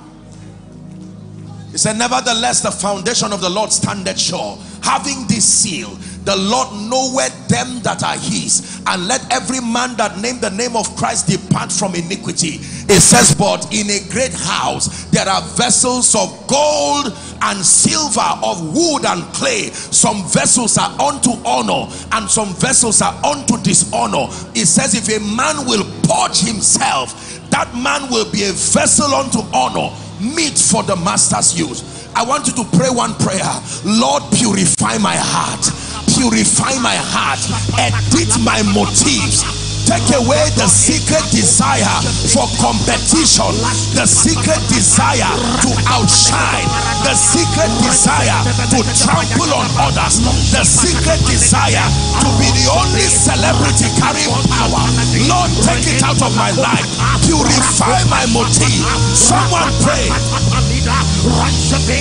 He said nevertheless the foundation of the Lord standeth sure having this seal the Lord knoweth them that are his and let every man that name the name of Christ depart from iniquity. It says but in a great house there are vessels of gold and silver of wood and clay. Some vessels are unto honor and some vessels are unto dishonor. It says if a man will purge himself that man will be a vessel unto honor meet for the master's use. I want you to pray one prayer. Lord purify my heart purify my heart edit my motives. Take away the secret desire for competition the secret desire to outshine the secret desire to trample on others the secret desire to be the only celebrity carrying power. Lord take it out of my life. Purify my motive. Someone pray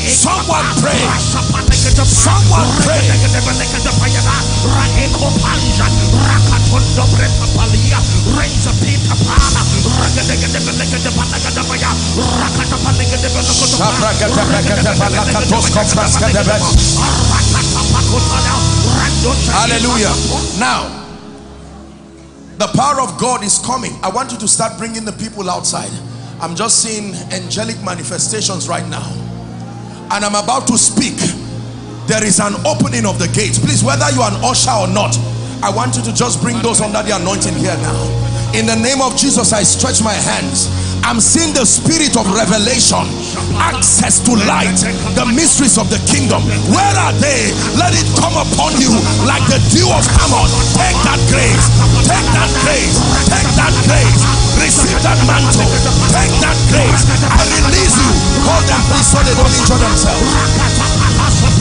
Someone pray. Someone pray. Hallelujah. Now, the power of God is coming. I want you to start bringing the people outside. I'm just seeing angelic manifestations right now. And I'm about to speak. there is an opening of the gates please whether you are an usher or not I want you to just bring those under the anointing here now in the name of Jesus I stretch my hands I'm seeing the spirit of revelation, access to light, the mysteries of the kingdom. Where are they? Let it come upon you like the dew of Hermon. Take that grace, take that grace, take that grace. Receive that mantle, take that grace. I release you. Call them please so they don't injure themselves.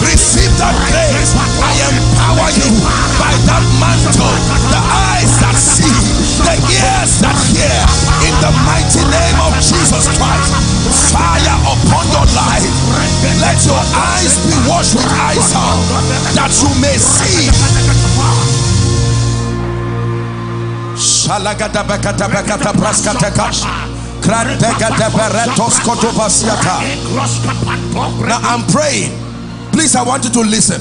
Receive that grace. I empower you by that mantle. The eyes that see, the ears that hear. In the mighty name of Jesus Christ. Fire upon your life. Let your eyes be washed with eyes that you may see. Now I'm praying Please, I want you to listen.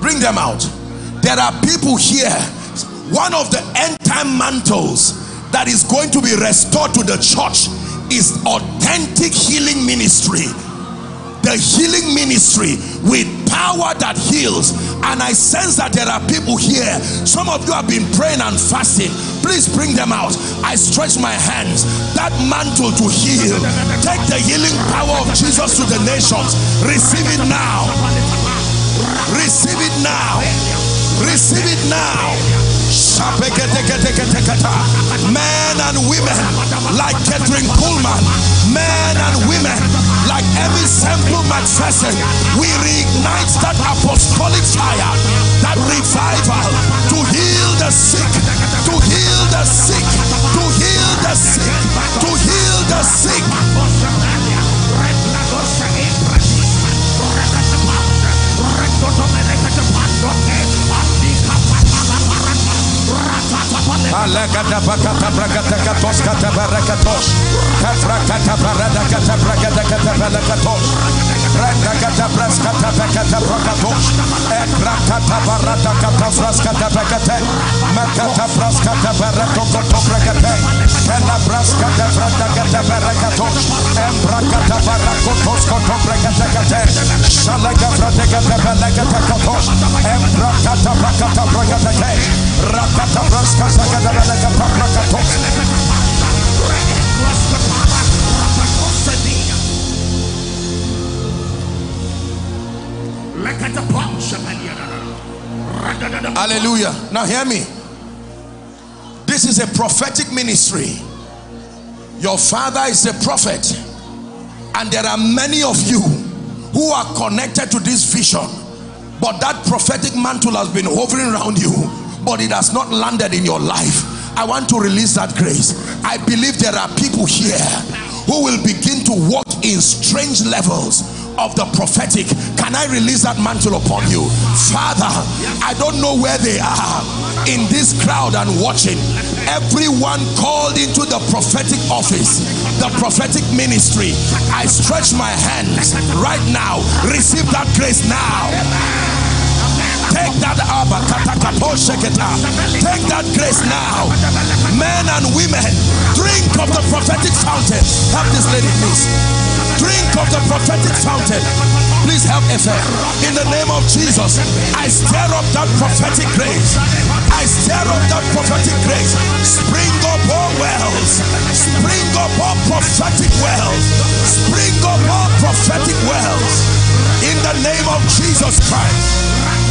Bring them out. There are people here. One of the end time mantles that is going to be restored to the church is authentic healing ministry. The healing ministry with power that heals. And I sense that there are people here. Some of you have been praying and fasting. Please bring them out. I stretch my hands. That mantle to heal. Take the healing power of Jesus to the nations. Receive it now. Receive it now. Receive it now men and women like Kathryn Kuhlman men and women like Aimee Semple McPherson we reignite that apostolic fire that revival to heal the sick to heal the sick to heal the sick to heal the sick Alagada bakata brakata katos kata barakatos. Kafrakata barada kata brakata kata balakatos. Randa kata braskata bakata brakatos. Ekrakata barada kata fraskata bakata. Makata braskata barato koto brakata. Kena braskata brada kata barakatos. Embrakata barakotos koto brakata kata. Shalaga brada kata balakata katos. Embrakata brakata brakata kata. Rakata braskata Hallelujah. Now hear me. This is a prophetic ministry. Your father is a prophet. And there are many of you who are connected to this vision. But that prophetic mantle has been hovering around you but it has not landed in your life I want to release that grace I believe there are people here who will begin to walk in strange levels of the prophetic. Can I release that mantle upon you? Father I don't know where they are in this crowd and watching. Everyone called into the prophetic office the prophetic ministry. I stretch my hands right now. Receive that grace now. Take that Take that grace now. Men and women, drink of the prophetic fountain. Help this lady, please. Drink of the prophetic fountain. Please help Efe. In the name of Jesus, I stir up that prophetic grace. I stir up that prophetic grace. Spring up all wells. Spring up all prophetic wells. Spring up all prophetic wells. In the name of Jesus Christ.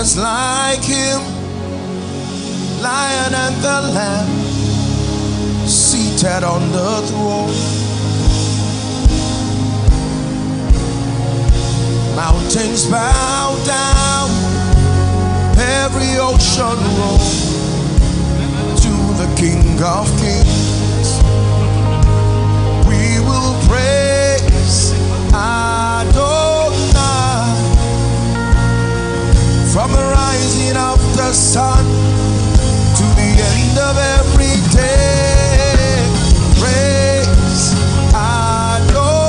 Is like him? Lion and the Lamb, seated on the throne. Mountains bow down, every ocean roll to the King of Kings. We will praise, adore. From the rising of the sun to the end of every day, praise Adonai.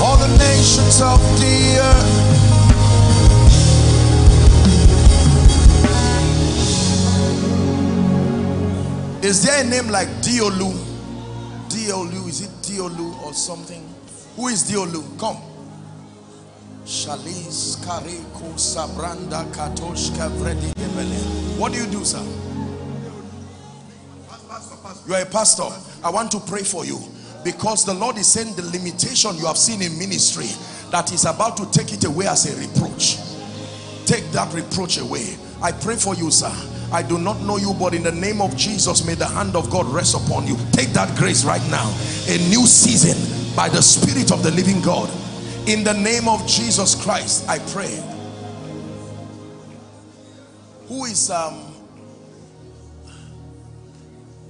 All the nations of the earth. Is there a name like Diolu? Diolu, is it Diolu or something? Who is Diolu? Come. Shalis Sabranda Katoshka Vredi What do you do, sir? You are a pastor. I want to pray for you because the Lord is saying the limitation you have seen in ministry that is about to take it away as a reproach. Take that reproach away. I pray for you, sir. I do not know you, but in the name of Jesus, may the hand of God rest upon you. Take that grace right now. A new season by the Spirit of the living God. In the name of Jesus Christ, I pray. Who is, um,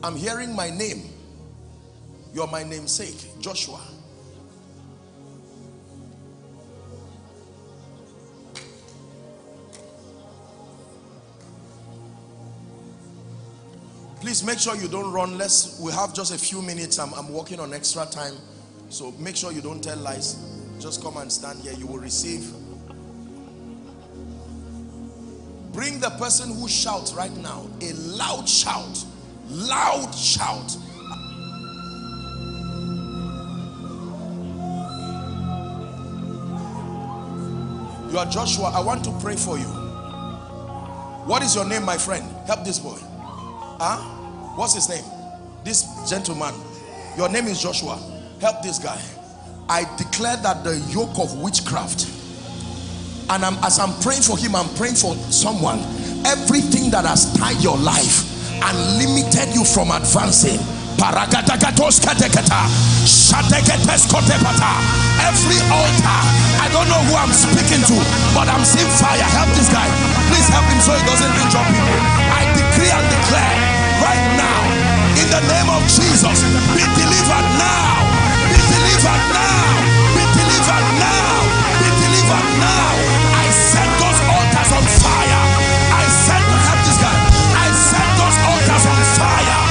I'm hearing my name. You're my namesake, Joshua. please make sure you don't run let's we have just a few minutes I'm, I'm working on extra time so make sure you don't tell lies just come and stand here you will receive bring the person who shouts right now a loud shout loud shout you are Joshua I want to pray for you what is your name my friend help this boy huh What's his name? This gentleman. Your name is Joshua. Help this guy. I declare that the yoke of witchcraft and I'm, as I'm praying for him, I'm praying for someone. Everything that has tied your life and limited you from advancing. Every altar, I don't know who I'm speaking to, but I'm seeing fire. Help this guy. Please help him so he doesn't injure people. I decree and declare right now in the name of Jesus be delivered now delivered now be delivered now be delivered now I set those altars on fire I set help this guy I set those altars on fire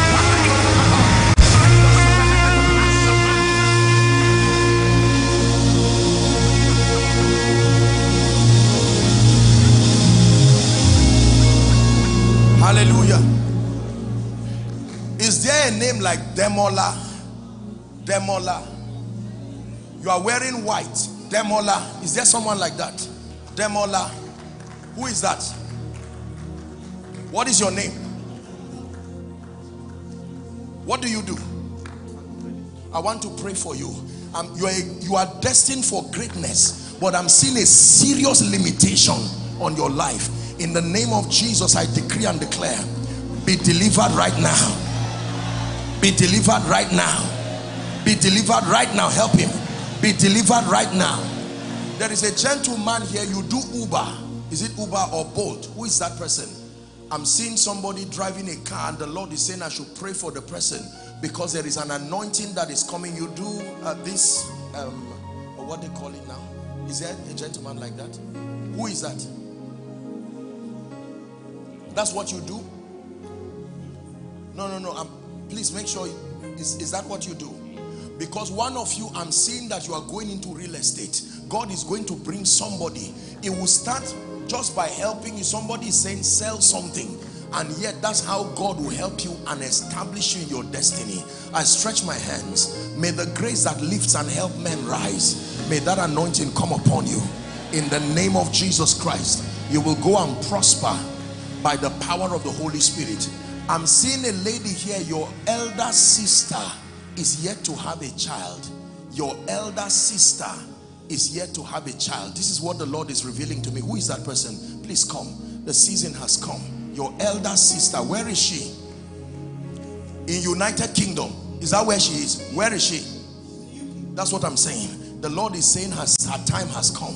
Hallelujah Is there a name like Demola? Demola. You are wearing white. Demola. Is there someone like that? Demola. Who is that? What is your name? What do you do? I want to pray for you. Um, you, are, you are destined for greatness, but I'm seeing a serious limitation on your life. In the name of Jesus, I decree and declare, be delivered right now be delivered right now. Be delivered right now. Help him. Be delivered right now. There is a gentleman here. You do Uber. Is it Uber or Bolt? Who is that person? I'm seeing somebody driving a car and the Lord is saying I should pray for the person because there is an anointing that is coming. You do uh, this, um, or what they call it now. Is there a gentleman like that? Who is that? That's what you do? No, no, no. I'm, Please make sure, is, is that what you do? Because one of you, I'm seeing that you are going into real estate. God is going to bring somebody. It will start just by helping you. Somebody is saying, sell something. And yet that's how God will help you and establish you your destiny. I stretch my hands. May the grace that lifts and help men rise. May that anointing come upon you. In the name of Jesus Christ. You will go and prosper by the power of the Holy Spirit. I'm seeing a lady here, your elder sister is yet to have a child. Your elder sister is yet to have a child. This is what the Lord is revealing to me. Who is that person? Please come. The season has come. Your elder sister, where is she? In United Kingdom. Is that where she is? Where is she? That's what I'm saying. The Lord is saying her, her time has come.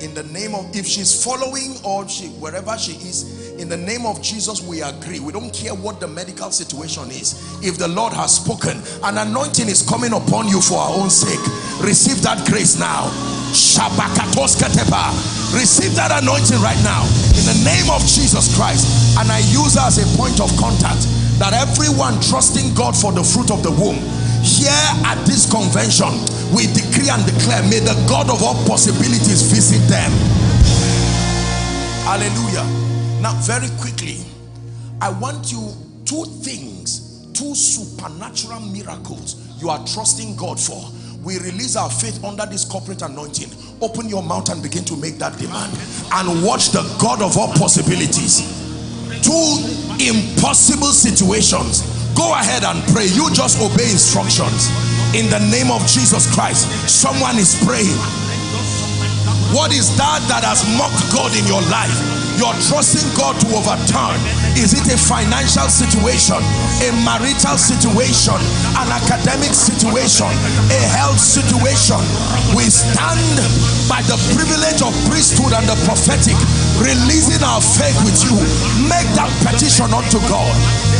In the name of, if she's following or she, wherever she is, in the name of Jesus we agree. We don't care what the medical situation is. If the Lord has spoken an anointing is coming upon you for our own sake. Receive that grace now. Receive that anointing right now. In the name of Jesus Christ. And I use her as a point of contact. That everyone trusting God for the fruit of the womb here at this convention we decree and declare may the God of all possibilities visit them. Hallelujah now, very quickly, I want you two things two supernatural miracles you are trusting God for. We release our faith under this corporate anointing. Open your mouth and begin to make that demand. And watch the God of all possibilities. Two impossible situations. Go ahead and pray. You just obey instructions. In the name of Jesus Christ someone is praying what is that that has mocked God in your life? You're trusting God to overturn. Is it a financial situation a marital situation an academic situation a health situation? We stand by the privilege of priesthood and the prophetic releasing our faith with you that petition unto God.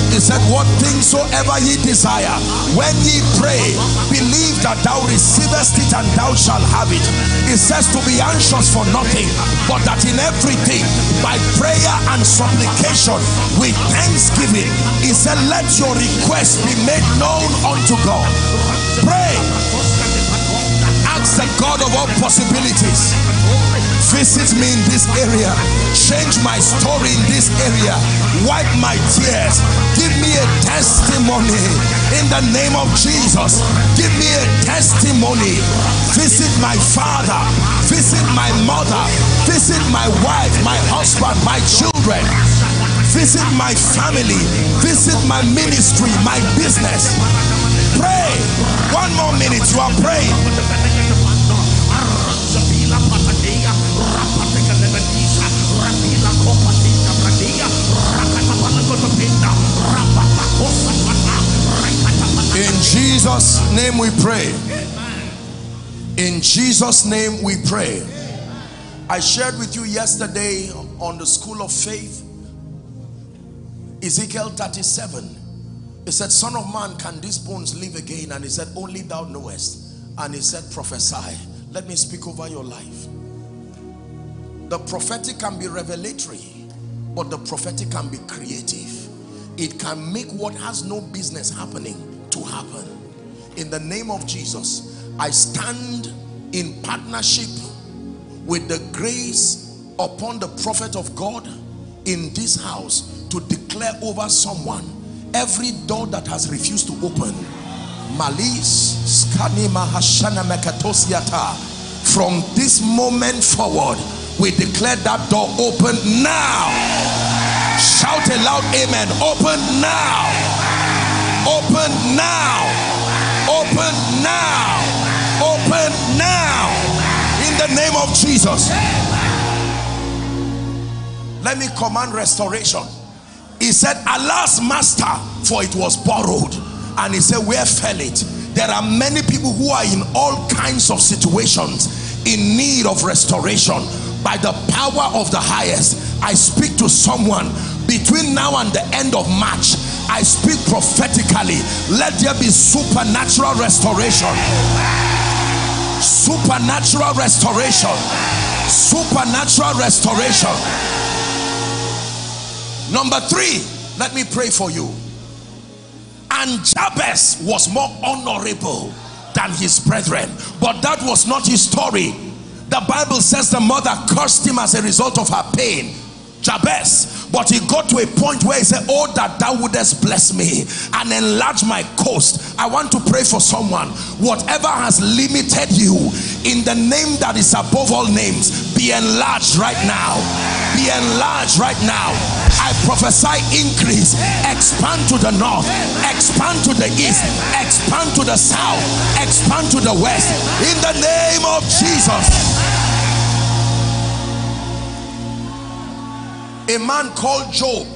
He said what things soever ye desire when ye pray believe that thou receivest it and thou shalt have it. He says to be anxious for nothing but that in everything by prayer and supplication with thanksgiving he said let your request be made known unto God. Pray. Ask the God of all possibilities visit me in this area. Change my story in this area. Wipe my tears. Give me a testimony in the name of Jesus. Give me a testimony. Visit my father. Visit my mother. Visit my wife my husband my children. Visit my family. Visit my ministry my business. Pray. One more minute. You are praying In Jesus' name we pray. In Jesus' name we pray. I shared with you yesterday on the school of faith, Ezekiel 37. He said, Son of man, can these bones live again? And he said, Only thou knowest. And he said, Prophesy. Let me speak over your life. The prophetic can be revelatory, but the prophetic can be creative. It can make what has no business happening to happen. In the name of Jesus, I stand in partnership with the grace upon the prophet of God in this house to declare over someone every door that has refused to open. Malis from this moment forward we declare that door open now. Shout a loud amen. Open now open now. Open now. Open now. In the name of Jesus. Let me command restoration. He said alas master for it was borrowed. And he said where fell it? There are many people who are in all kinds of situations in need of restoration. By the power of the highest I speak to someone between now and the end of March I speak prophetically. Let there be supernatural restoration. Supernatural restoration. Supernatural restoration. Number three let me pray for you. And Jabez was more honorable than his brethren but that was not his story. The Bible says the mother cursed him as a result of her pain Jabez but he got to a point where he said oh that thou wouldest bless me and enlarge my coast. I want to pray for someone. Whatever has limited you in the name that is above all names be enlarged right now. Be enlarged right now. I prophesy increase. Expand to the north. Expand to the east. Expand to the south. Expand to the west. In the name of Jesus a man called Job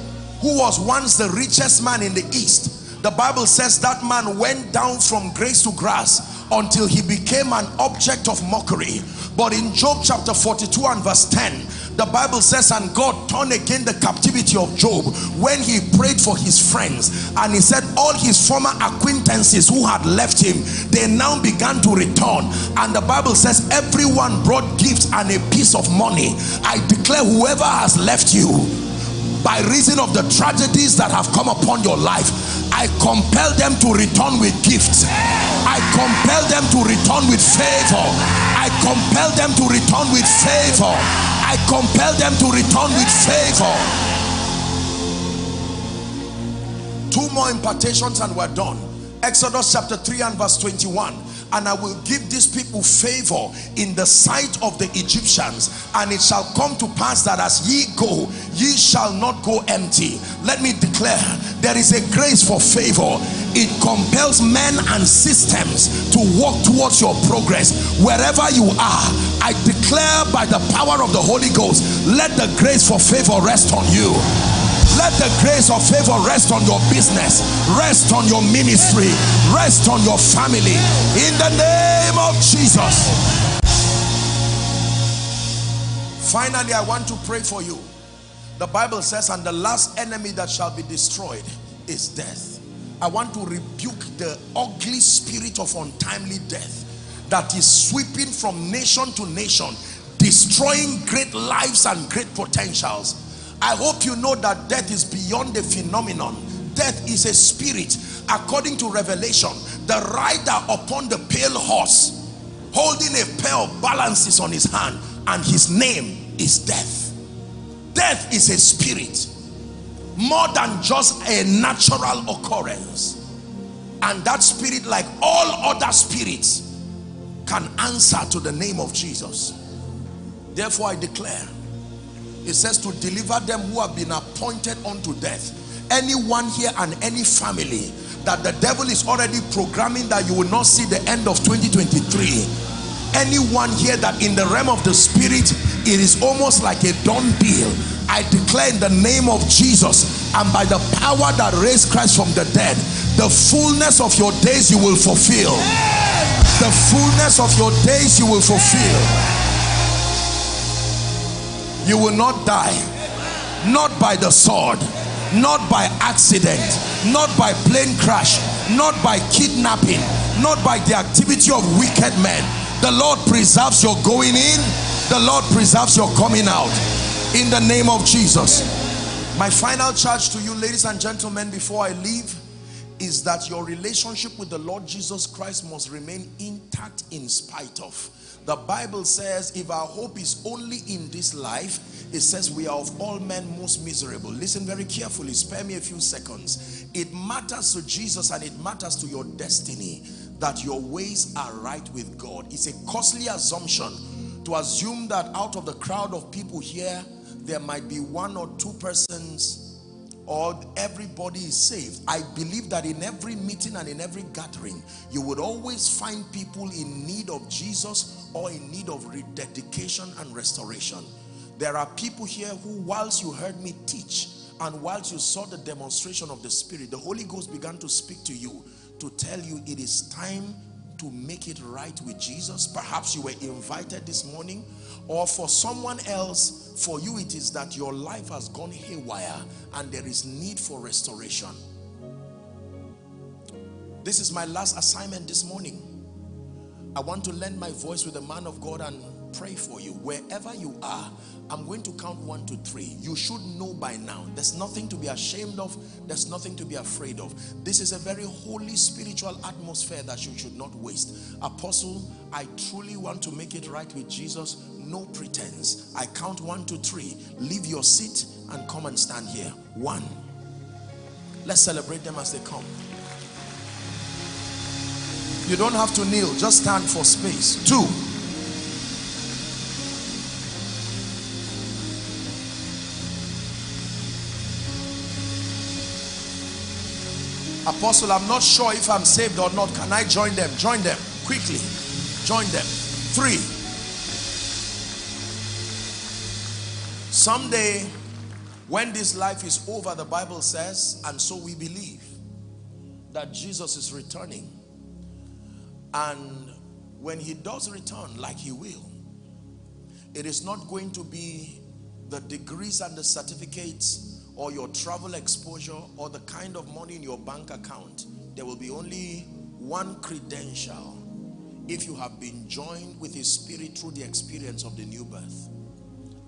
who was once the richest man in the east. The Bible says that man went down from grace to grass until he became an object of mockery. But in Job chapter 42 and verse 10 the Bible says and God turned again the captivity of Job when he prayed for his friends. And he said all his former acquaintances who had left him they now began to return. And the Bible says everyone brought gifts and a piece of money. I declare whoever has left you by reason of the tragedies that have come upon your life I compel them to return with gifts. I compel them to return with favor. I compel them to return with favor I compel them to return with favor Two more impartations and we're done. Exodus chapter 3 and verse 21 and I will give these people favor in the sight of the Egyptians. And it shall come to pass that as ye go ye shall not go empty. Let me declare there is a grace for favor. It compels men and systems to walk towards your progress. Wherever you are I declare by the power of the Holy Ghost let the grace for favor rest on you let the grace of favor rest on your business, rest on your ministry, rest on your family. In the name of Jesus. Finally, I want to pray for you. The Bible says, and the last enemy that shall be destroyed is death. I want to rebuke the ugly spirit of untimely death that is sweeping from nation to nation, destroying great lives and great potentials I hope you know that death is beyond the phenomenon. Death is a spirit. According to Revelation, the rider upon the pale horse, holding a pair of balances on his hand, and his name is death. Death is a spirit, more than just a natural occurrence. And that spirit, like all other spirits, can answer to the name of Jesus. Therefore, I declare it says to deliver them who have been appointed unto death anyone here and any family that the devil is already programming that you will not see the end of 2023 anyone here that in the realm of the spirit it is almost like a done deal. I declare in the name of Jesus and by the power that raised Christ from the dead the fullness of your days you will fulfill. The fullness of your days you will fulfill you will not die. Not by the sword. Not by accident. Not by plane crash. Not by kidnapping. Not by the activity of wicked men. The Lord preserves your going in. The Lord preserves your coming out. In the name of Jesus. My final charge to you ladies and gentlemen before I leave is that your relationship with the Lord Jesus Christ must remain intact in spite of the Bible says if our hope is only in this life, it says we are of all men most miserable. Listen very carefully, spare me a few seconds. It matters to Jesus and it matters to your destiny that your ways are right with God. It's a costly assumption to assume that out of the crowd of people here, there might be one or two persons or everybody is saved. I believe that in every meeting and in every gathering, you would always find people in need of Jesus or in need of rededication and restoration. There are people here who, whilst you heard me teach and whilst you saw the demonstration of the Spirit, the Holy Ghost began to speak to you to tell you it is time to make it right with Jesus. Perhaps you were invited this morning or for someone else, for you it is that your life has gone haywire and there is need for restoration. This is my last assignment this morning. I want to lend my voice with the man of God and pray for you. Wherever you are, I'm going to count one to three. You should know by now. There's nothing to be ashamed of. There's nothing to be afraid of. This is a very holy spiritual atmosphere that you should not waste. Apostle, I truly want to make it right with Jesus. No pretense. I count one to three. Leave your seat and come and stand here. One. Let's celebrate them as they come. You don't have to kneel. Just stand for space. Two. Apostle, I'm not sure if I'm saved or not. Can I join them? Join them quickly. Join them. Three. Someday, when this life is over, the Bible says, and so we believe, that Jesus is returning. And when he does return, like he will, it is not going to be the degrees and the certificates or your travel exposure or the kind of money in your bank account, there will be only one credential if you have been joined with his spirit through the experience of the new birth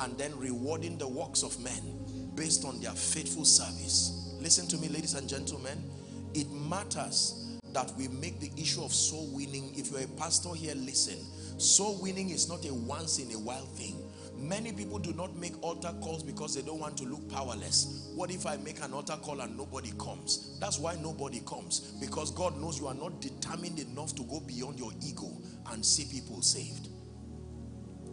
and then rewarding the works of men based on their faithful service. Listen to me, ladies and gentlemen. It matters that we make the issue of soul winning. If you're a pastor here, listen. Soul winning is not a once in a while thing Many people do not make altar calls because they don't want to look powerless. What if I make an altar call and nobody comes? That's why nobody comes. Because God knows you are not determined enough to go beyond your ego and see people saved.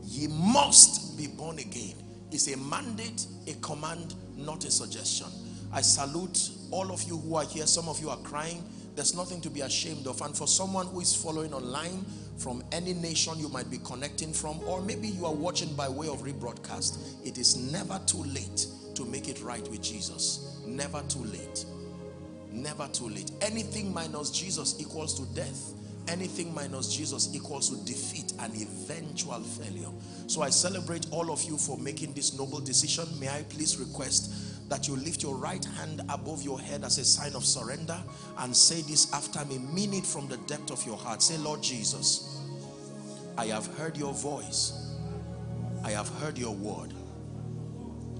Ye must be born again. It's a mandate, a command, not a suggestion. I salute all of you who are here. Some of you are crying. There's nothing to be ashamed of. And for someone who is following online from any nation you might be connecting from, or maybe you are watching by way of rebroadcast, it is never too late to make it right with Jesus. Never too late. Never too late. Anything minus Jesus equals to death. Anything minus Jesus equals to defeat and eventual failure. So I celebrate all of you for making this noble decision. May I please request that you lift your right hand above your head as a sign of surrender and say this after me. Mean it from the depth of your heart. Say, Lord Jesus, I have heard your voice. I have heard your word.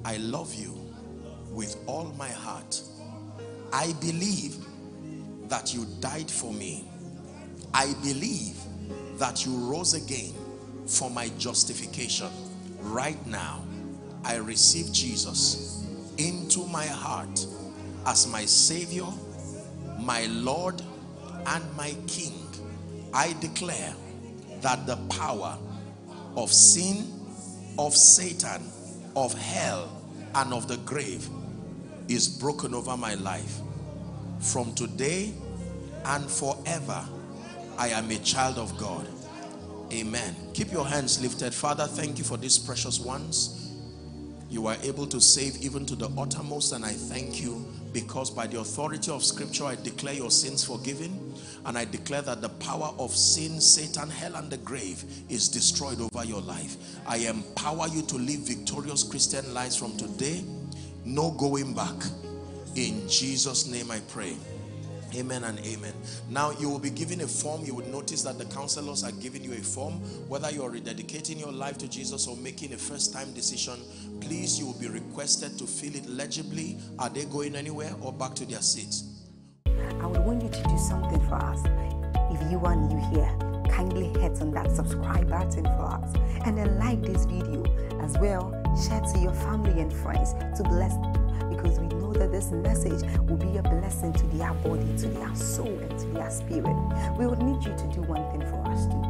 I love you with all my heart. I believe that you died for me. I believe that you rose again for my justification. Right now, I receive Jesus into my heart as my Savior, my Lord, and my King. I declare that the power of sin, of Satan, of hell, and of the grave is broken over my life. From today and forever, I am a child of God. Amen. Keep your hands lifted. Father, thank you for these precious ones you are able to save even to the uttermost and I thank you because by the authority of scripture I declare your sins forgiven and I declare that the power of sin, Satan, hell and the grave is destroyed over your life. I empower you to live victorious Christian lives from today. No going back. In Jesus name I pray. Amen and amen. Now you will be given a form. You would notice that the counselors are giving you a form. Whether you are rededicating your life to Jesus or making a first time decision, please you will be requested to fill it legibly. Are they going anywhere or back to their seats? I would want you to do something for us. If you are new here, kindly hit on that subscribe button for us and then like this video as well. Share to your family and friends to bless them because we know that this message will be a blessing to their body, to their soul, and to their spirit. We would need you to do one thing for us to